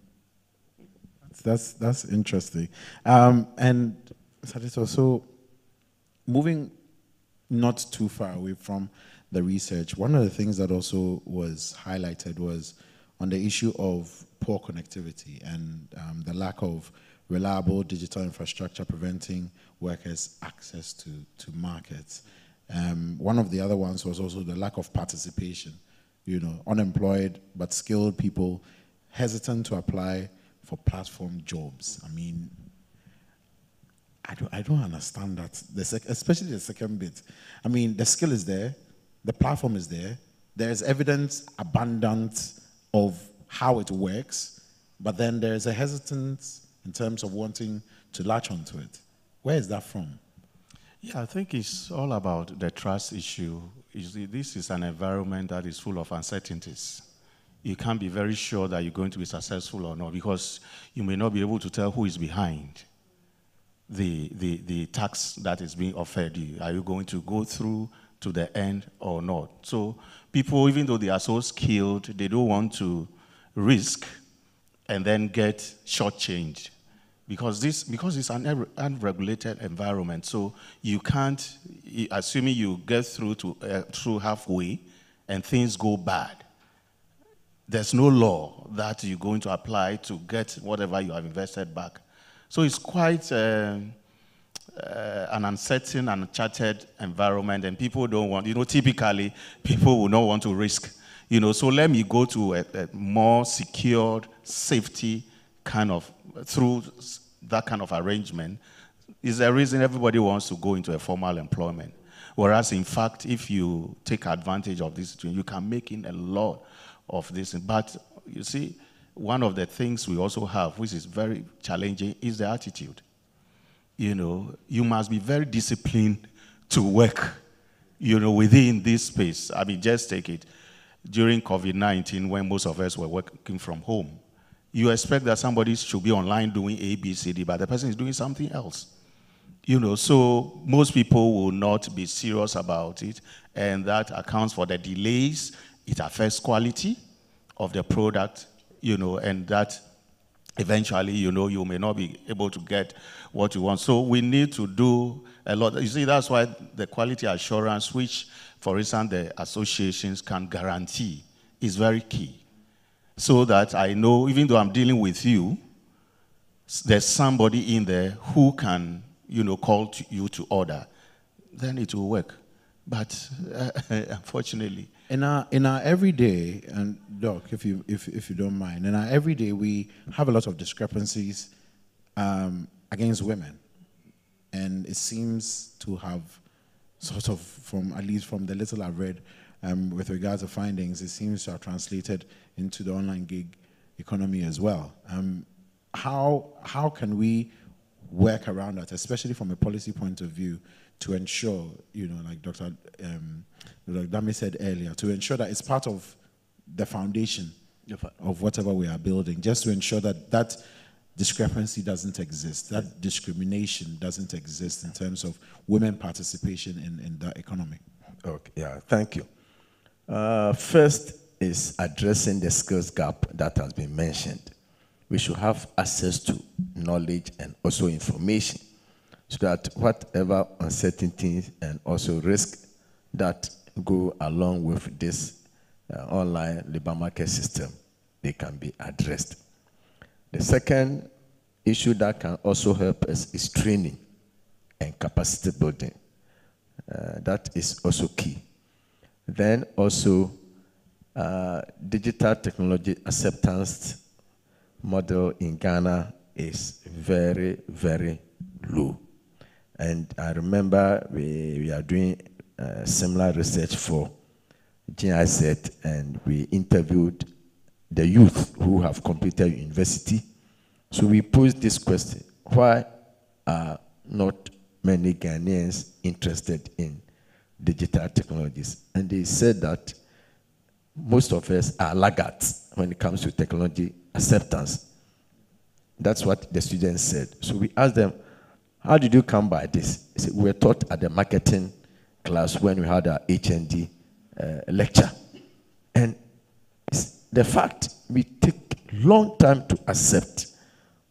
That's that's interesting. Um, and Sadito, so moving not too far away from the research, one of the things that also was highlighted was on the issue of poor connectivity and um, the lack of reliable digital infrastructure preventing workers access to, to markets. Um, one of the other ones was also the lack of participation. You know, unemployed but skilled people hesitant to apply for platform jobs. I mean, I don't, I don't understand that, the especially the second bit. I mean, the skill is there, the platform is there, there's evidence abundant of how it works, but then there's a hesitance in terms of wanting to latch onto it. Where is that from? Yeah, I think it's all about the trust issue. This is an environment that is full of uncertainties. You can't be very sure that you're going to be successful or not because you may not be able to tell who is behind the, the, the tax that is being offered you. Are you going to go through to the end or not? So people, even though they are so skilled, they don't want to risk and then get shortchanged because this because it's an unregulated environment. So you can't, assuming you get through to uh, through halfway, and things go bad. there's no law that you're going to apply to get whatever you have invested back. So it's quite uh, uh, an uncertain, uncharted environment, and people don't want, you know, typically people will not want to risk. You know, so let me go to a, a more secured safety kind of, through that kind of arrangement, is the reason everybody wants to go into a formal employment. Whereas, in fact, if you take advantage of this, you can make in a lot of this. But you see, one of the things we also have, which is very challenging, is the attitude. You know, you must be very disciplined to work, you know, within this space. I mean, just take it. During COVID 19, when most of us were working from home, you expect that somebody should be online doing A, B, C, D, but the person is doing something else. You know, so most people will not be serious about it, and that accounts for the delays. It affects quality of the product, you know, and that eventually, you know, you may not be able to get what you want. So we need to do a lot. You see, that's why the quality assurance, which, for instance, the associations can guarantee, is very key. So that I know, even though I'm dealing with you, there's somebody in there who can you know, call to you to order, then it will work. But uh, unfortunately, in our in our everyday and doc, if you if if you don't mind, in our everyday we have a lot of discrepancies um, against women, and it seems to have sort of from at least from the little I've read um, with regards to findings, it seems to have translated into the online gig economy as well. Um, how how can we work around that, especially from a policy point of view, to ensure, you know, like Dr. Um, Dr. Dami said earlier, to ensure that it's part of the foundation of whatever we are building, just to ensure that that discrepancy doesn't exist, that discrimination doesn't exist in terms of women participation in, in the economy. Okay, yeah, thank you. Uh, first is addressing the skills gap that has been mentioned we should have access to knowledge and also information so that whatever uncertainties and also risk that go along with this uh, online labor market system, they can be addressed. The second issue that can also help us is training and capacity building. Uh, that is also key. Then also uh, digital technology acceptance model in Ghana is very, very low. And I remember we, we are doing uh, similar research for GIZ, and we interviewed the youth who have completed university. So we posed this question why are not many Ghanaians interested in digital technologies? And they said that most of us are laggards when it comes to technology acceptance. That's what the students said. So we asked them, How did you come by this? Said, we were taught at the marketing class when we had our HND uh, lecture. And the fact we take long time to accept.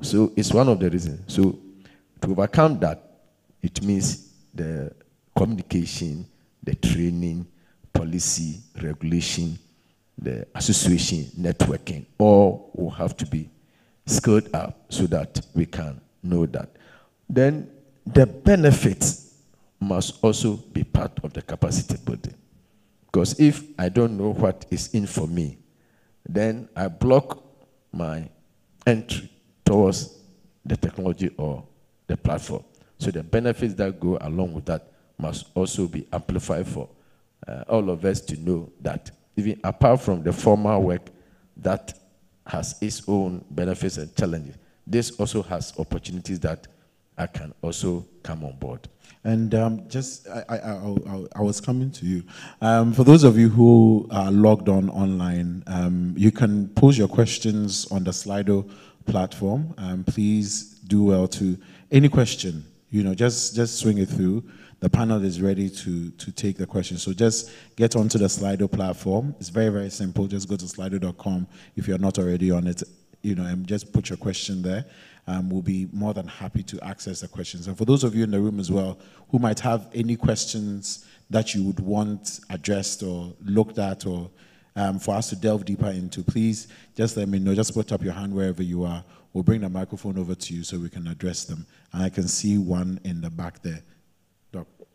So it's one of the reasons. So to overcome that, it means the communication, the training, policy, regulation, the association, networking, all will have to be skilled up so that we can know that. Then the benefits must also be part of the capacity building. Because if I don't know what is in for me, then I block my entry towards the technology or the platform. So the benefits that go along with that must also be amplified for uh, all of us to know that even apart from the formal work that has its own benefits and challenges, this also has opportunities that I can also come on board. And um, just, I, I, I, I, was coming to you. Um, for those of you who are logged on online, um, you can pose your questions on the Slido platform. Um, please do well to any question. You know, just just swing it through the panel is ready to, to take the questions. So just get onto the Slido platform. It's very, very simple. Just go to slido.com if you're not already on it, you know, and just put your question there. Um, we'll be more than happy to access the questions. And for those of you in the room as well who might have any questions that you would want addressed or looked at or um, for us to delve deeper into, please just let me know. Just put up your hand wherever you are. We'll bring the microphone over to you so we can address them. And I can see one in the back there.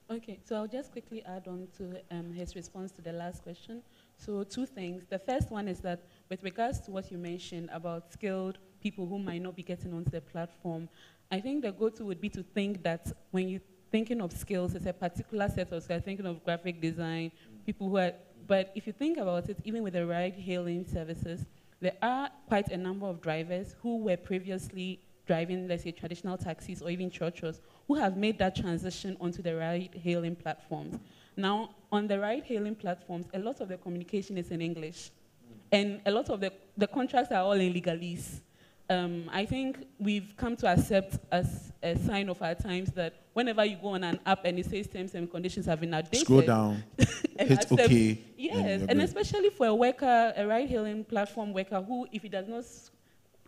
Okay, so I'll just quickly add on to um, his response to the last question. So, two things. The first one is that, with regards to what you mentioned about skilled people who might not be getting onto the platform, I think the go to would be to think that when you're thinking of skills, it's a particular set of skills, thinking of graphic design, people who are, but if you think about it, even with the ride hailing services, there are quite a number of drivers who were previously driving, let's say, traditional taxis or even churches, who have made that transition onto the ride-hailing platforms. Now, on the ride-hailing platforms, a lot of the communication is in English, and a lot of the, the contracts are all in legalese. Um, I think we've come to accept as a sign of our times that whenever you go on an app and it says terms and conditions have been updated, scroll down, hit accept- OK. Yes, you're and especially for a worker, a ride-hailing platform worker who, if he does not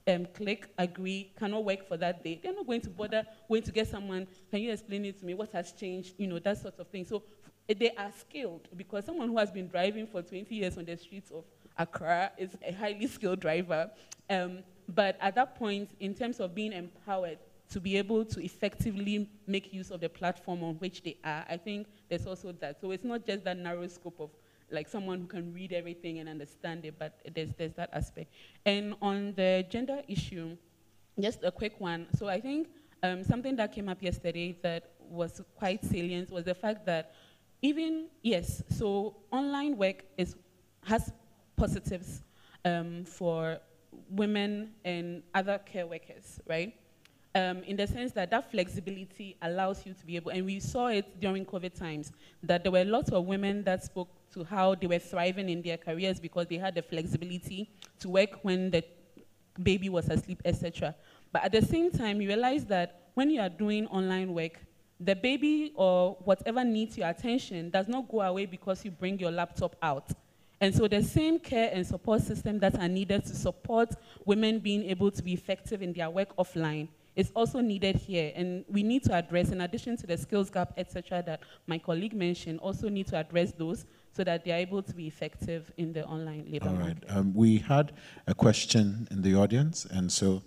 um, click agree, cannot work for that day, they're not going to bother going to get someone. Can you explain it to me? What has changed? You know that sort of thing. So they are skilled because someone who has been driving for 20 years on the streets of Accra is a highly skilled driver. Um, but at that point, in terms of being empowered to be able to effectively make use of the platform on which they are, I think there's also that. So it's not just that narrow scope of like someone who can read everything and understand it, but there's, there's that aspect. And on the gender issue, just a quick one. So I think um, something that came up yesterday that was quite salient was the fact that even, yes, so online work is, has positives um, for women and other care workers, right? Um, in the sense that that flexibility allows you to be able, and we saw it during COVID times, that there were lots of women that spoke to how they were thriving in their careers because they had the flexibility to work when the baby was asleep, etc. But at the same time, you realize that when you are doing online work, the baby or whatever needs your attention does not go away because you bring your laptop out. And so the same care and support system that are needed to support women being able to be effective in their work offline is also needed here. And we need to address, in addition to the skills gap, etc., that my colleague mentioned, also need to address those so that they are able to be effective in the online labor All right. market. Um, we had a question in the audience, and so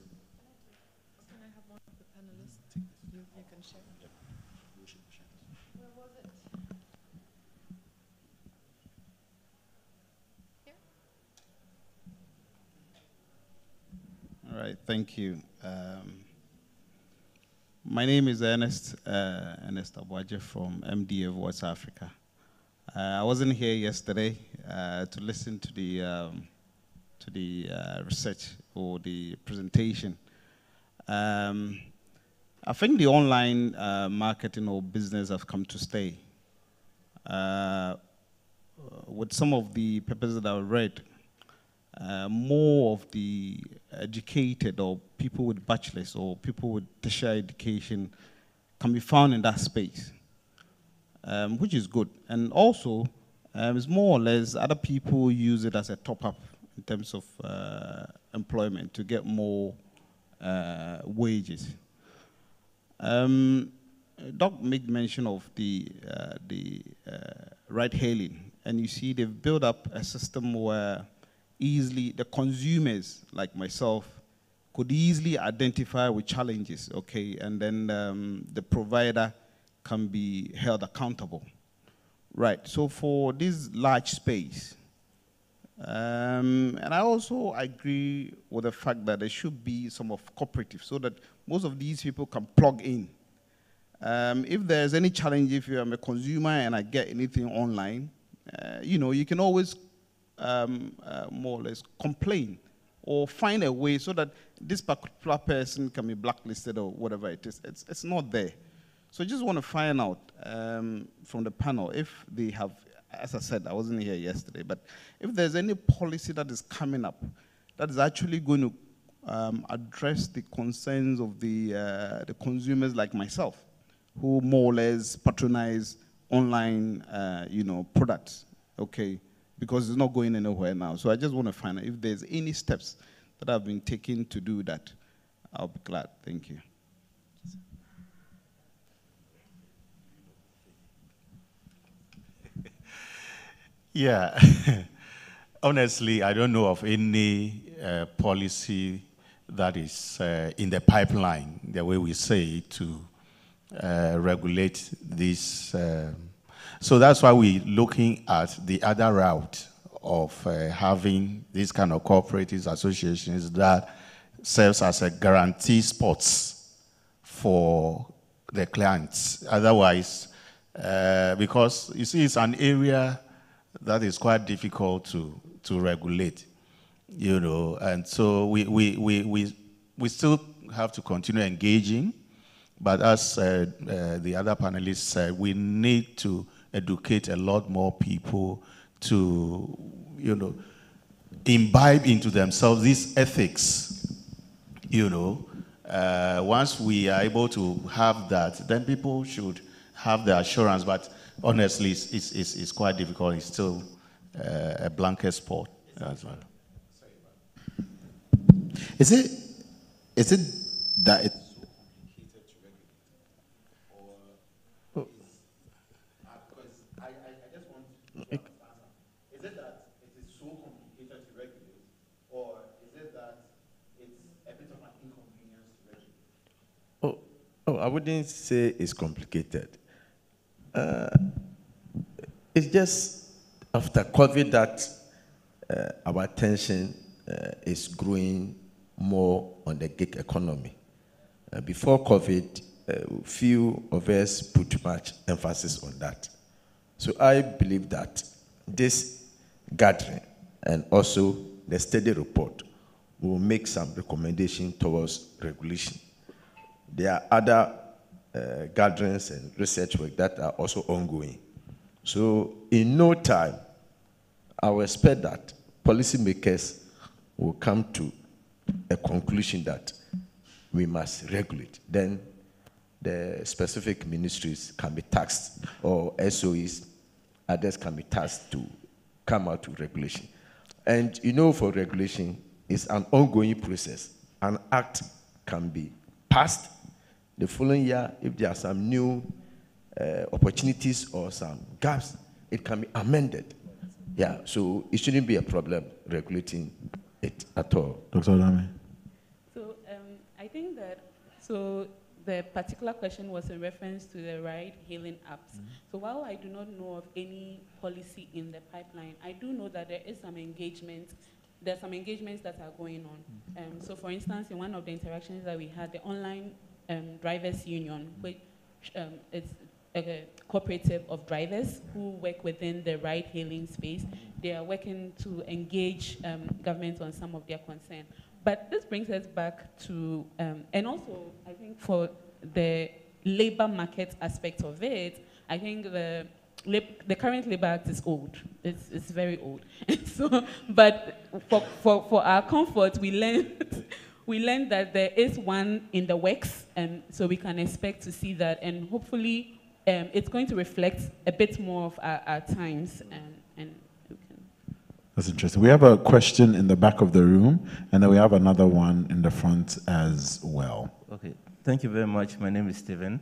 Can I have one of the panelists? You, you can share. Where was it? Here? All right, thank you. Um, my name is Ernest, uh, Ernest Abwaje from MDA Voice Africa. Uh, I wasn't here yesterday uh, to listen to the, um, to the uh, research or the presentation. Um, I think the online marketing or business have come to stay. With some of the papers that I read, uh, more of the educated or people with bachelors or people with tertiary education can be found in that space, um, which is good. And also, um, it's more or less other people use it as a top up in terms of uh, employment to get more uh, wages. Um, Doc made mention of the, uh, the uh, ride hailing, and you see they've built up a system where easily the consumers, like myself, could easily identify with challenges, okay, and then um, the provider can be held accountable. Right, so for this large space, um, and I also agree with the fact that there should be some of cooperative so that most of these people can plug in. Um, if there's any challenge, if I'm a consumer and I get anything online, uh, you know, you can always um, uh, more or less complain or find a way so that this particular person can be blacklisted or whatever it is. It's, it's not there. So I just want to find out um, from the panel if they have, as I said, I wasn't here yesterday, but if there's any policy that is coming up that is actually going to um, address the concerns of the, uh, the consumers like myself, who more or less patronize online, uh, you know, products, okay, because it's not going anywhere now. So I just want to find out if there's any steps that have been taken to do that. I'll be glad. Thank you. Yeah. honestly, I don't know of any uh, policy that is uh, in the pipeline, the way we say, to uh, regulate this. Um, so that's why we're looking at the other route of uh, having these kind of cooperatives associations that serves as a guarantee spots for the clients. Otherwise, uh, because you see, it's an area that is quite difficult to, to regulate, you know, and so we, we, we, we, we still have to continue engaging, but as uh, uh, the other panelists said, we need to educate a lot more people to, you know, imbibe into themselves these ethics, you know. Uh, once we are able to have that, then people should have the assurance, but honestly, it's, it's, it's, it's quite difficult. It's still uh, a blanket sport as well. Is it, is it that it's so complicated to regulate or is I just want to give us an answer. Is it that it is so complicated to regulate or is it that it's a bit of an inconvenience to regulate? Oh Oh, I wouldn't say it's complicated. Uh, it's just after COVID that uh, our attention uh, is growing more on the gig economy. Uh, before COVID, uh, few of us put much emphasis on that. So I believe that this gathering and also the study report will make some recommendation towards regulation. There are other uh, gatherings and research work that are also ongoing. So, in no time, I will expect that policymakers will come to a conclusion that we must regulate. Then the specific ministries can be taxed, or SOEs, others can be tasked to come out with regulation. And you know, for regulation, it's an ongoing process. An act can be passed the following year, if there are some new uh, opportunities or some gaps, it can be amended. Yeah, so it shouldn't be a problem regulating it at all. Dr. Adame? So um, I think that, so the particular question was in reference to the ride hailing apps. Mm -hmm. So while I do not know of any policy in the pipeline, I do know that there is some engagement there's some engagements that are going on. Mm-hmm. Um, so for instance, in one of the interactions that we had, the online um, Drivers Union, which um, is a cooperative of drivers who work within the ride-hailing space. They are working to engage um, government on some of their concerns. But this brings us back to, um, and also I think for the labor market aspect of it, I think the the current Labor Act is old. It's, it's very old. so, but for, for, for our comfort, we learned we learned that there is one in the works, and so we can expect to see that, and hopefully um, it's going to reflect a bit more of our, our times. And, and That's interesting. We have a question in the back of the room, and then we have another one in the front as well. Okay, thank you very much. My name is Steven.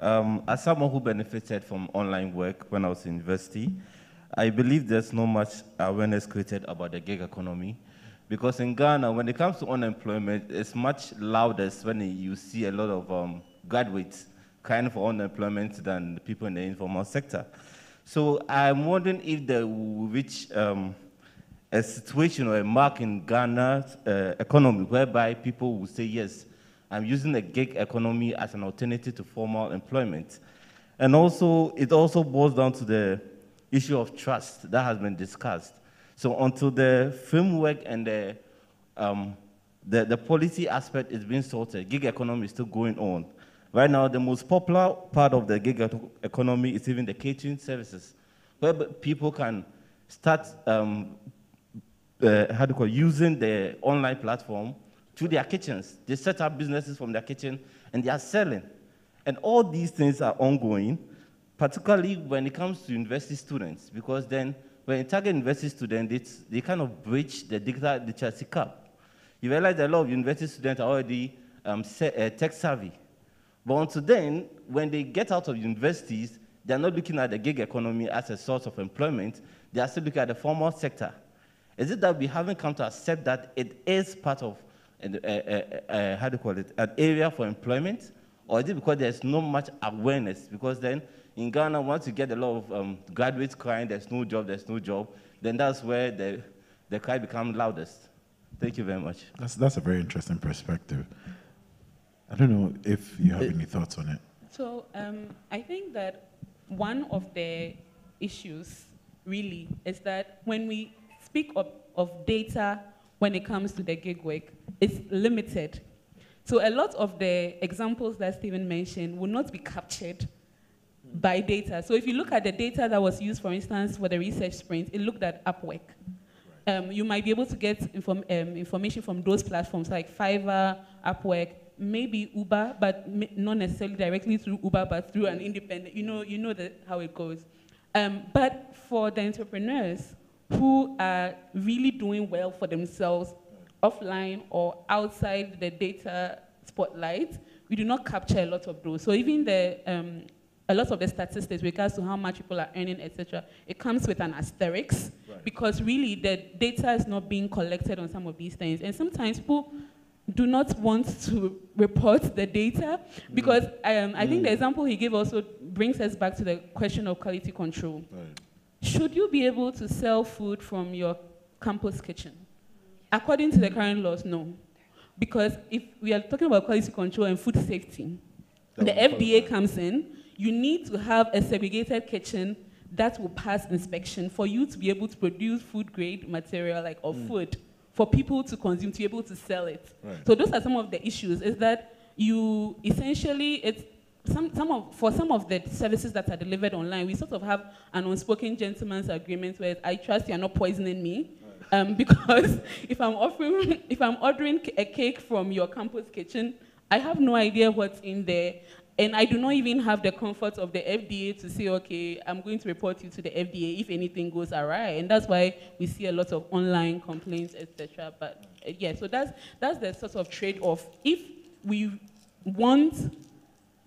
Um, as someone who benefited from online work when I was in university, I believe there's not much awareness created about the gig economy because in Ghana, when it comes to unemployment, it's much louder when you see a lot of um, graduates crying for unemployment than people in the informal sector. So I'm wondering if they will reach um, a situation or a mark in Ghana's uh, economy whereby people will say, yes, I'm using the gig economy as an alternative to formal employment. And also, it also boils down to the issue of trust that has been discussed. So until the framework and the, um, the, the policy aspect is being sorted, gig economy is still going on. Right now, the most popular part of the gig economy is even the catering services, where people can start um, uh, how do you call using the online platform to their kitchens. They set up businesses from their kitchen and they are selling. And all these things are ongoing, particularly when it comes to university students, because then when target university students, they kind of breach the digital literacy cap. You realize that a lot of university students are already um, uh, tech savvy. But until then, when they get out of universities, they're not looking at the gig economy as a source of employment. They are still looking at the formal sector. Is it that we haven't come to accept that it is part of, uh, uh, uh, uh, how do you call it, an area for employment? Or is it because there's not much awareness? Because then in Ghana, once you get a lot of um, graduates crying, there's no job, there's no job, then that's where the, the cry becomes loudest. Thank you very much. That's, that's a very interesting perspective. I don't know if you have any thoughts on it. So um, I think that one of the issues really is that when we speak of, of data when it comes to the gig work, it's limited. So a lot of the examples that Stephen mentioned will not be captured by data. So if you look at the data that was used, for instance, for the research sprint, it looked at Upwork. Um, you might be able to get inform, um, information from those platforms like Fiverr, Upwork, maybe Uber, but not necessarily directly through Uber, but through an independent. You know, you know the, how it goes. Um, but for the entrepreneurs who are really doing well for themselves offline or outside the data spotlight, we do not capture a lot of those. So even the um, a lot of the statistics regards to how much people are earning, etc., it comes with an asterisk right. because really the data is not being collected on some of these things. And sometimes people do not want to report the data because um, I mm. think the mm. example he gave also brings us back to the question of quality control. Right. Should you be able to sell food from your campus kitchen? According to the current laws, no. Because if we are talking about quality control and food safety, that the FDA comes in, you need to have a segregated kitchen that will pass inspection for you to be able to produce food grade material like or mm. food for people to consume to be able to sell it. Right. So those are some of the issues. Is that you essentially it's some, some of, for some of the services that are delivered online, we sort of have an unspoken gentleman's agreement where I trust you're not poisoning me. Um, because if I'm offering, if I'm ordering a cake from your campus kitchen, I have no idea what's in there. And I do not even have the comfort of the FDA to say, okay, I'm going to report you to the FDA if anything goes awry. And that's why we see a lot of online complaints, etc. But uh, yeah, so that's, that's the sort of trade-off. If we want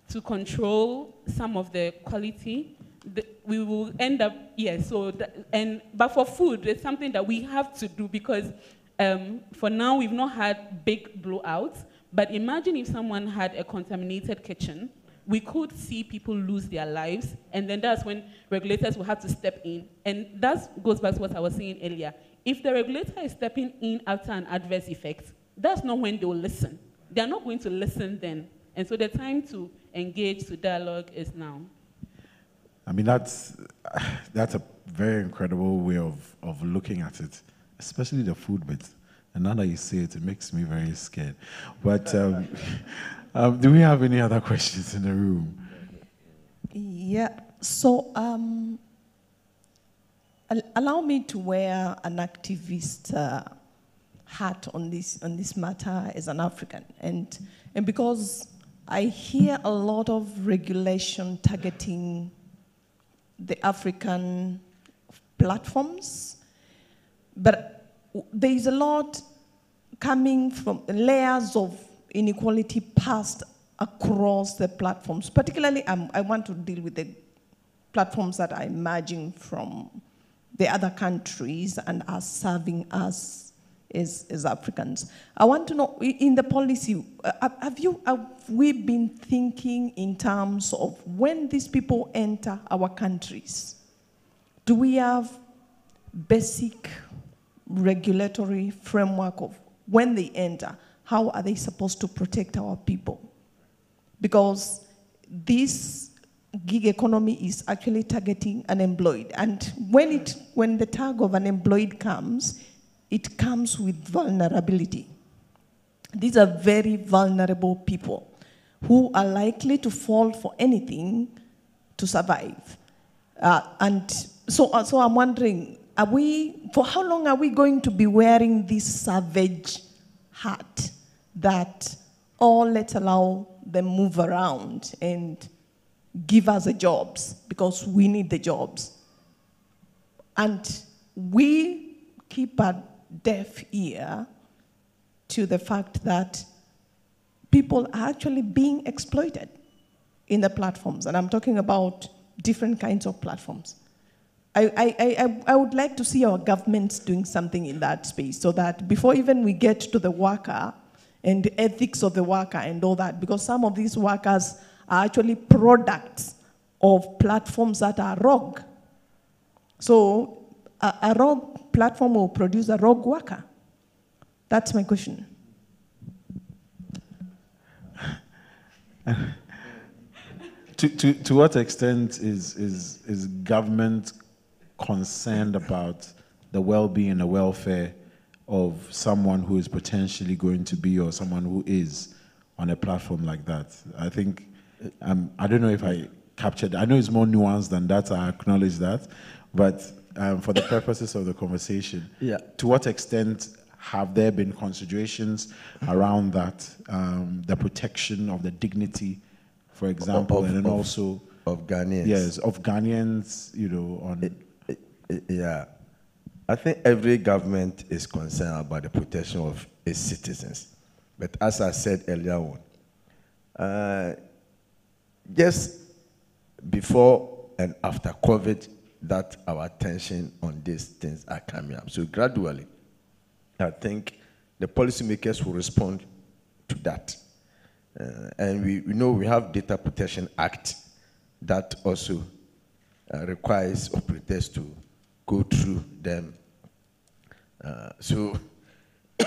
to control some of the quality, the, we will end up, yeah, so, and, but for food, it's something that we have to do because um, for now we've not had big blowouts, but imagine if someone had a contaminated kitchen we could see people lose their lives, and then that's when regulators will have to step in. And that goes back to what I was saying earlier. If the regulator is stepping in after an adverse effect, that's not when they will listen. They're not going to listen then. And so the time to engage, to dialogue is now. I mean, that's, that's a very incredible way of, of looking at it, especially the food bit. And now that you say it, it makes me very scared. But um, Um, do we have any other questions in the room? Yeah. So, um, allow me to wear an activist uh, hat on this on this matter as an African, and and because I hear a lot of regulation targeting the African platforms, but there is a lot coming from layers of inequality passed across the platforms. Particularly, um, I want to deal with the platforms that are emerging from the other countries and are serving us as, as Africans. I want to know, in the policy, uh, have, you, have we been thinking in terms of when these people enter our countries? Do we have basic regulatory framework of when they enter? How are they supposed to protect our people? Because this gig economy is actually targeting unemployed. And when, it, when the tag of unemployed comes, it comes with vulnerability. These are very vulnerable people who are likely to fall for anything to survive. Uh, and so, uh, so I'm wondering, are we, for how long are we going to be wearing this savage hat that, or let's allow them move around and give us the jobs because we need the jobs. And we keep a deaf ear to the fact that people are actually being exploited in the platforms. And I'm talking about different kinds of platforms. I, I, I, I would like to see our governments doing something in that space so that before even we get to the worker and the ethics of the worker and all that, because some of these workers are actually products of platforms that are rogue. So a, a rogue platform will produce a rogue worker. That's my question. to, to, to what extent is, is, is government concerned about the well-being and the welfare of someone who is potentially going to be or someone who is on a platform like that? I think, um, I don't know if I captured, I know it's more nuanced than that, I acknowledge that, but um, for the purposes of the conversation, Yeah. to what extent have there been considerations around that, um, the protection of the dignity, for example, Of- and then of- also of Ghanaians. yes, of Ghanaians, you know, on Yeah. I think every government is concerned about the protection of its citizens. But as I said earlier on, uh, just before and after COVID, that our attention on these things are coming up. So gradually, I think the policymakers will respond to that. Uh, and we, we know we have Data Protection Act that also uh, requires operators to go through them. Uh, so I,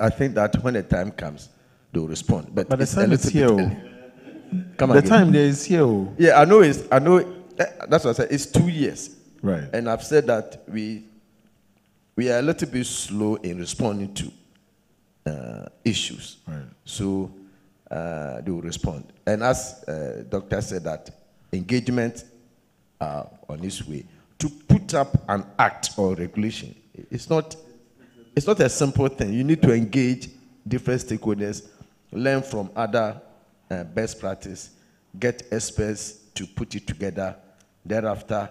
I think that when the time comes, they'll respond. But, But the time is here, oh. Come the again. time there is here. oh. Yeah, I know it's, I know, that's what I said, it's two years. Right. And I've said that we, we are a little bit slow in responding to uh, issues. Right. So uh, they will respond. And as uh, doctor said that engagement uh, on this way to put up an act or regulation, it's not, it's not a simple thing. You need to engage different stakeholders, learn from other uh, best practice, get experts to put it together. Thereafter,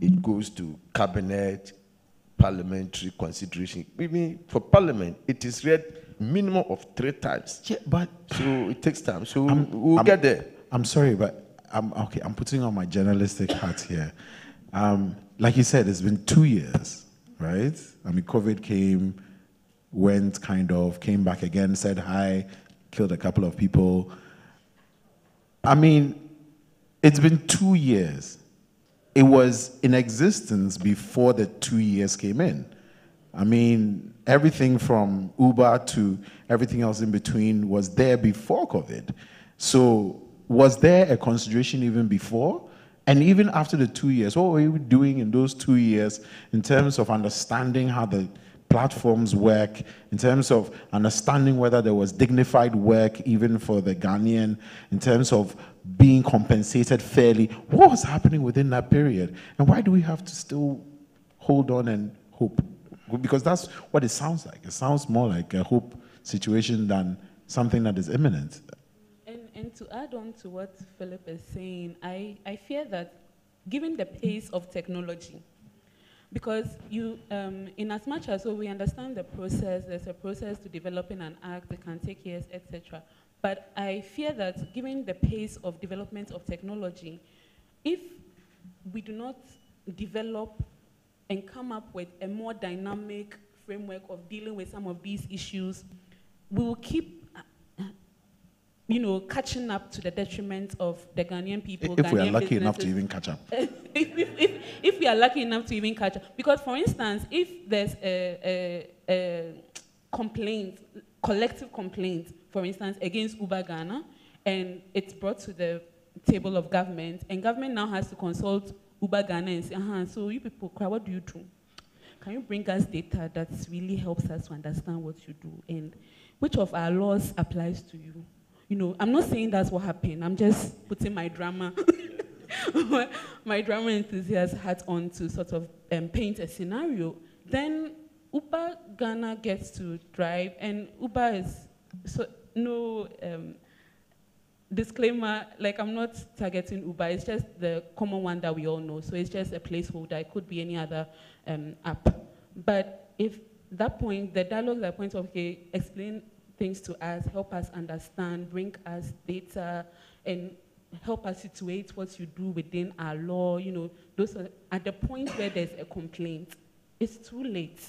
it goes to cabinet, parliamentary consideration. I mean, for parliament, it is read minimum of three times. Yeah, but So it takes time. So I'm- we'll I'm- get there. I'm sorry, but I'm okay. I'm putting on my journalistic hat here. Um, like you said, it's been two years, right? I mean, COVID came, went, kind of, came back again, said hi, killed a couple of people. I mean, it's been two years. It was in existence before the two years came in. I mean, everything from Uber to everything else in between was there before COVID. So, was there a consideration even before? And even after the two years, what were you doing in those two years in terms of understanding how the platforms work, in terms of understanding whether there was dignified work even for the Ghanaian, in terms of being compensated fairly? What was happening within that period? And why do we have to still hold on and hope? Because that's what it sounds like. It sounds more like a hope situation than something that is imminent. And, to add on to what Philip is saying, I, I fear that given the pace of technology, because you, um, in as much as so we understand the process, there's a process to developing an act, it can take years, etc. But I fear that given the pace of development of technology, if we do not develop and come up with a more dynamic framework of dealing with some of these issues, we will keep, you know, catching up to the detriment of the Ghanaian people. If we are Ghanaian lucky enough to even catch up. if, if, if, if we are lucky enough to even catch up. Because, for instance, if there's a, a, a complaint, collective complaint, for instance, against Uber Ghana, and it's brought to the table of government, and government now has to consult Uber Ghana and say, uh-huh, so you people, cry, what do you do? Can you bring us data that really helps us to understand what you do? And which of our laws applies to you? You know, I'm not saying that's what happened. I'm just putting my drama my drama enthusiast hat on to sort of um, paint a scenario. Then Uber Ghana gets to drive, and Uber is so no um, disclaimer. Like I'm not targeting Uber. It's just the common one that we all know. So it's just a placeholder. It could be any other um, app. But if that point, the dialogue, that point of okay, explain things to us, help us understand, bring us data, and help us situate what you do within our law. You know, those are at the point where there's a complaint. It's too late.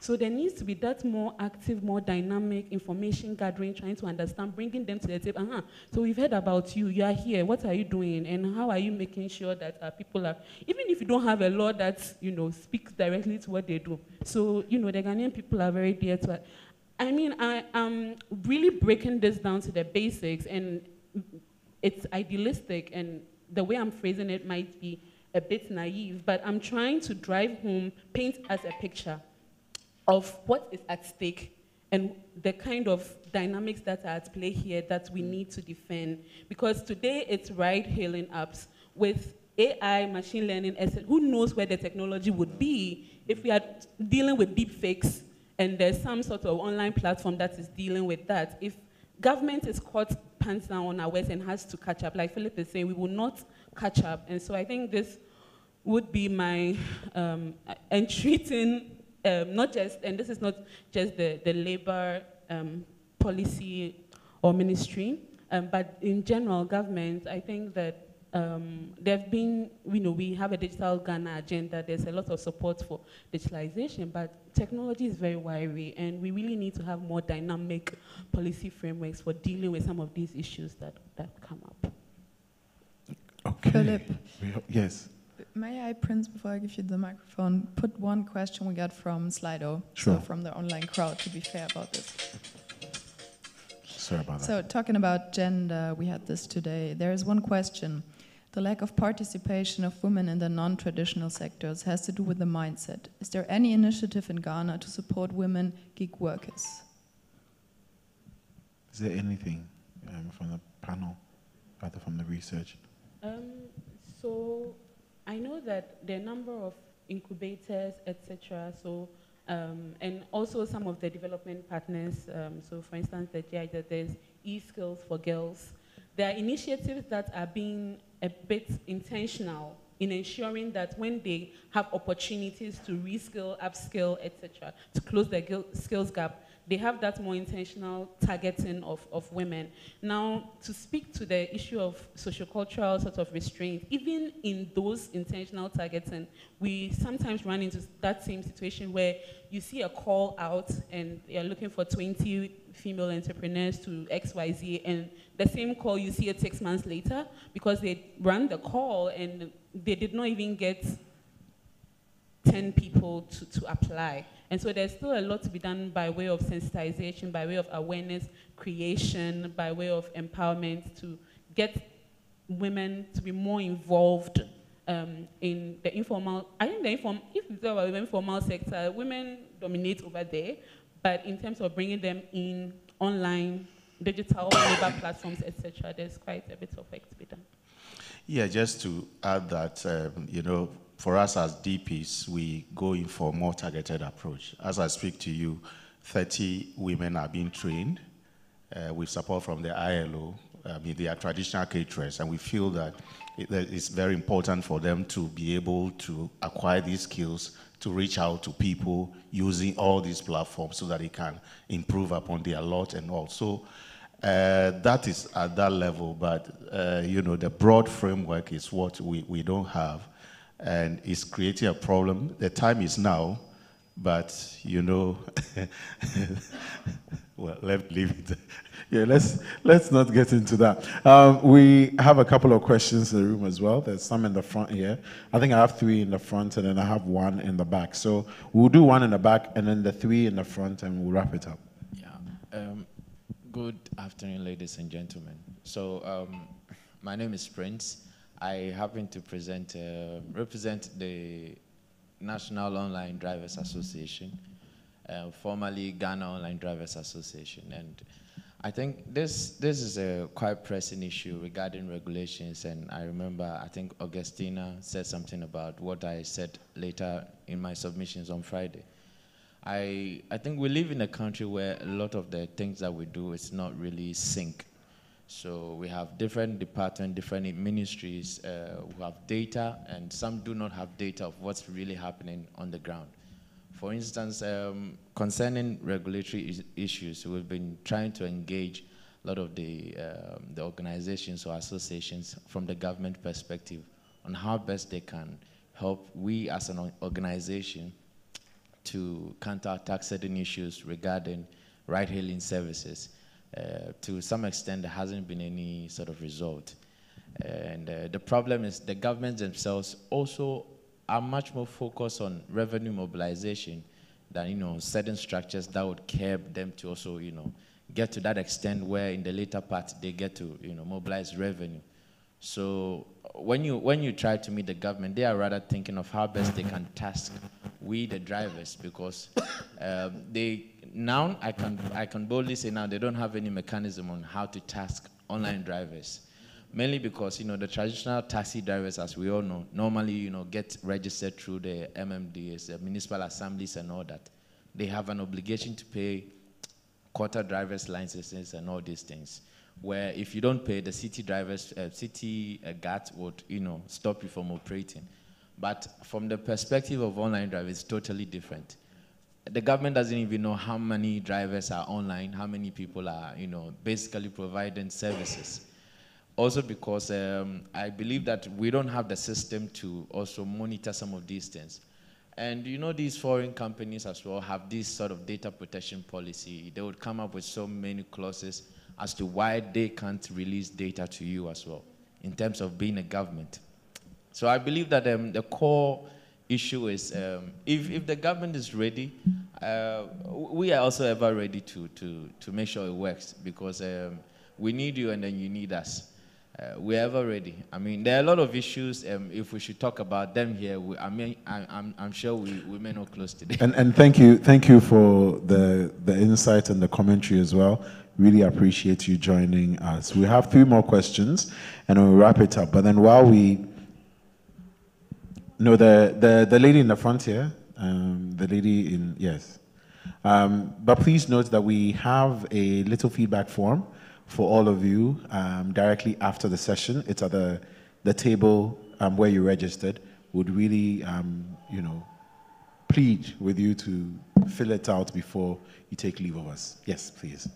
So there needs to be that more active, more dynamic information gathering, trying to understand, bringing them to the table. Uh-huh. So we've heard about you. You are here. What are you doing? And how are you making sure that uh, people are, even if you don't have a law that you know speaks directly to what they do. So you know the Ghanaian people are very dear to. I mean, I am really breaking this down to the basics, and it's idealistic, and the way I'm phrasing it might be a bit naive, but I'm trying to drive home, paint as a picture of what is at stake and the kind of dynamics that are at play here that we need to defend. Because today it's ride hailing apps with AI, machine learning. Who knows where the technology would be if we are dealing with deep fakes and there's some sort of online platform that is dealing with that. If government is caught pants down on our waist and has to catch up, like Philip is saying, we will not catch up. And so I think this would be my um, entreating um, not just, and this is not just the, the labor um, policy or ministry, um, but in general, government, I think that um, there have been, you know, we have a digital Ghana agenda. There's a lot of support for digitalization, but technology is very wiry, and we really need to have more dynamic policy frameworks for dealing with some of these issues that, that come up. Okay. Philip. Yes. May I, Prince, before I give you the microphone, put one question we got from Slido, Sure. so from the online crowd, to be fair about this. Sorry about that. So, talking about gender, we had this today. There is one question. The lack of participation of women in the non traditional sectors has to do with the mindset. Is there any initiative in Ghana to support women gig workers? Is there anything um, from the panel, rather from the research? Um, so I know that the number of incubators, etc. So um, and also some of the development partners. Um, so for instance, the GIZ, there's e-skills for girls. There are initiatives that are being a bit intentional in ensuring that when they have opportunities to reskill, upskill, etc., to close the skills gap, they have that more intentional targeting of, of women. Now, to speak to the issue of sociocultural sort of restraint, even in those intentional targeting, we sometimes run into that same situation where you see a call out and you're looking for 20 female entrepreneurs to XYZ, and the same call you see it six months later because they ran the call and they did not even get 10 people to, to apply. And so there's still a lot to be done by way of sensitization, by way of awareness creation, by way of empowerment to get women to be more involved um, in the informal. I think the inform, if you talk about informal sector, women dominate over there, but in terms of bringing them in online, digital labor platforms, etc., there's quite a bit of work to be done. Yeah, just to add that, um, you know, for us as DPs, we go in for a more targeted approach. As I speak to you, 30 women are being trained uh, with support from the ILO. I mean, they are traditional caterers, and we feel that it, it's very important for them to be able to acquire these skills to reach out to people using all these platforms so that they can improve upon their lot and all. So uh, that is at that level, but uh, you know the broad framework is what we, we don't have, and it's creating a problem. The time is now, but you know, well, let me leave it. Yeah, let's let's not get into that. Um, we have a couple of questions in the room as well. There's some in the front here. I think I have three in the front, and then I have one in the back. So we'll do one in the back, and then the three in the front, and we'll wrap it up. Yeah. Um, good afternoon, ladies and gentlemen. So, um, my name is Prince. I happen to present, uh, represent the National Online Drivers Association, uh, formerly Ghana Online Drivers Association, and I think this this is a quite pressing issue regarding regulations. And I remember, I think Augustina said something about what I said later in my submissions on Friday. I, I think we live in a country where a lot of the things that we do is not really sync. So we have different departments, different ministries uh, who have data, and some do not have data of what's really happening on the ground. For instance, um, concerning regulatory is issues, we've been trying to engage a lot of the um, the organizations or associations from the government perspective on how best they can help we as an organization to counterattack certain issues regarding ride-hailing services. Uh, to some extent, there hasn't been any sort of result. And uh, the problem is the governments themselves also are much more focused on revenue mobilization than, you know, certain structures that would curb them to also, you know, get to that extent where in the later part they get to, you know, mobilize revenue. So when you, when you try to meet the government, they are rather thinking of how best they can task we, the drivers, because um, they, now I can, I can boldly say now they don't have any mechanism on how to task online drivers mainly because you know the traditional taxi drivers, as we all know, normally you know get registered through the MMDs, the municipal assemblies, and all that. They have an obligation to pay quarter drivers licenses and all these things. Where if you don't pay, the city drivers, uh, city uh, guards would you know stop you from operating. But from the perspective of online drivers, it's totally different. The government doesn't even know how many drivers are online, how many people are you know basically providing services also because um, I believe that we don't have the system to also monitor some of these things. And you know, these foreign companies as well have this sort of data protection policy. They would come up with so many clauses as to why they can't release data to you as well, in terms of being a government. So I believe that um, the core issue is um, if, if the government is ready, uh, we are also ever ready to, to, to make sure it works because um, we need you and then you need us uh, we're ever ready. I mean, there are a lot of issues. Um, if we should talk about them here, we, I mean, I, I'm, I'm sure we, we may not close today. And, and thank you, thank you for the, the insight and the commentary as well. Really appreciate you joining us. We have three more questions, and we'll wrap it up. But then while we, no, the, the, the lady in the front here, um, the lady in, yes. Um, but please note that we have a little feedback form for all of you um, directly after the session. It's at the, the table um, where you registered. Would really, um, you know, plead with you to fill it out before you take leave of us. Yes, please.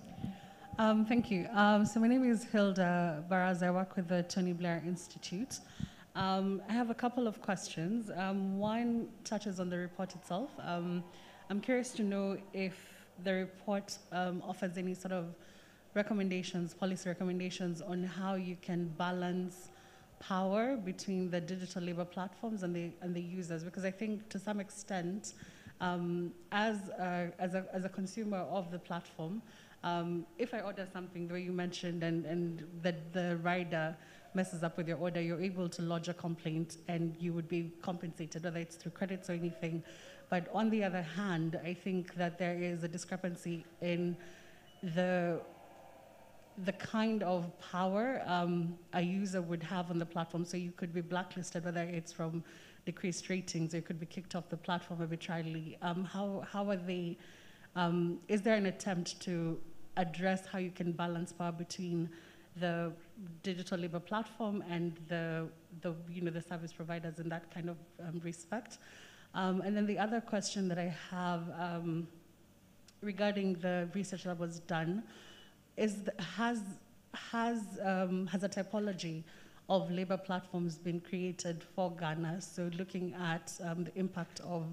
Um, thank you. So my name is Hilda Baraz. I work with the Tony Blair Institute. Um, I have a couple of questions. one touches on the report itself. I'm curious to know if the report offers any sort of recommendations, policy recommendations on how you can balance power between the digital labor platforms and the, and the users. Because I think to some extent, um, as, a, as, a, as a consumer of the platform, um, if I order something the way you mentioned and, and that the rider messes up with your order, you're able to lodge a complaint and you would be compensated, whether it's through credits or anything. But on the other hand, I think that there is a discrepancy in the the kind of power um, a user would have on the platform. So you could be blacklisted, whether it's from decreased ratings, or you could be kicked off the platform arbitrarily. Um, how, how are they, um, is there an attempt to address how you can balance power between the digital labor platform and the, the, you know, the service providers in that kind of um, respect? Um, and then the other question that I have um, regarding the research that was done, is the, has, has, um, has a typology of labor platforms been created for Ghana? So looking at um, the impact of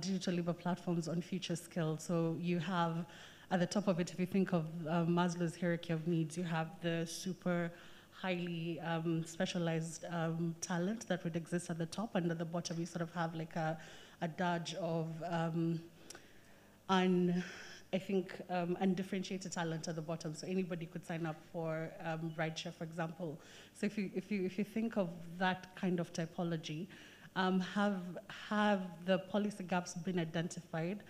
digital labor platforms on future skills. So you have at the top of it, if you think of uh, Maslow's hierarchy of needs, you have the super highly um, specialized um, talent that would exist at the top, and at the bottom you sort of have like a, a dodge of um, un, I think, um, undifferentiated talent at the bottom. So anybody could sign up for um, rideshare, for example. So if you, if, you, if you think of that kind of typology, um, have, have the policy gaps been identified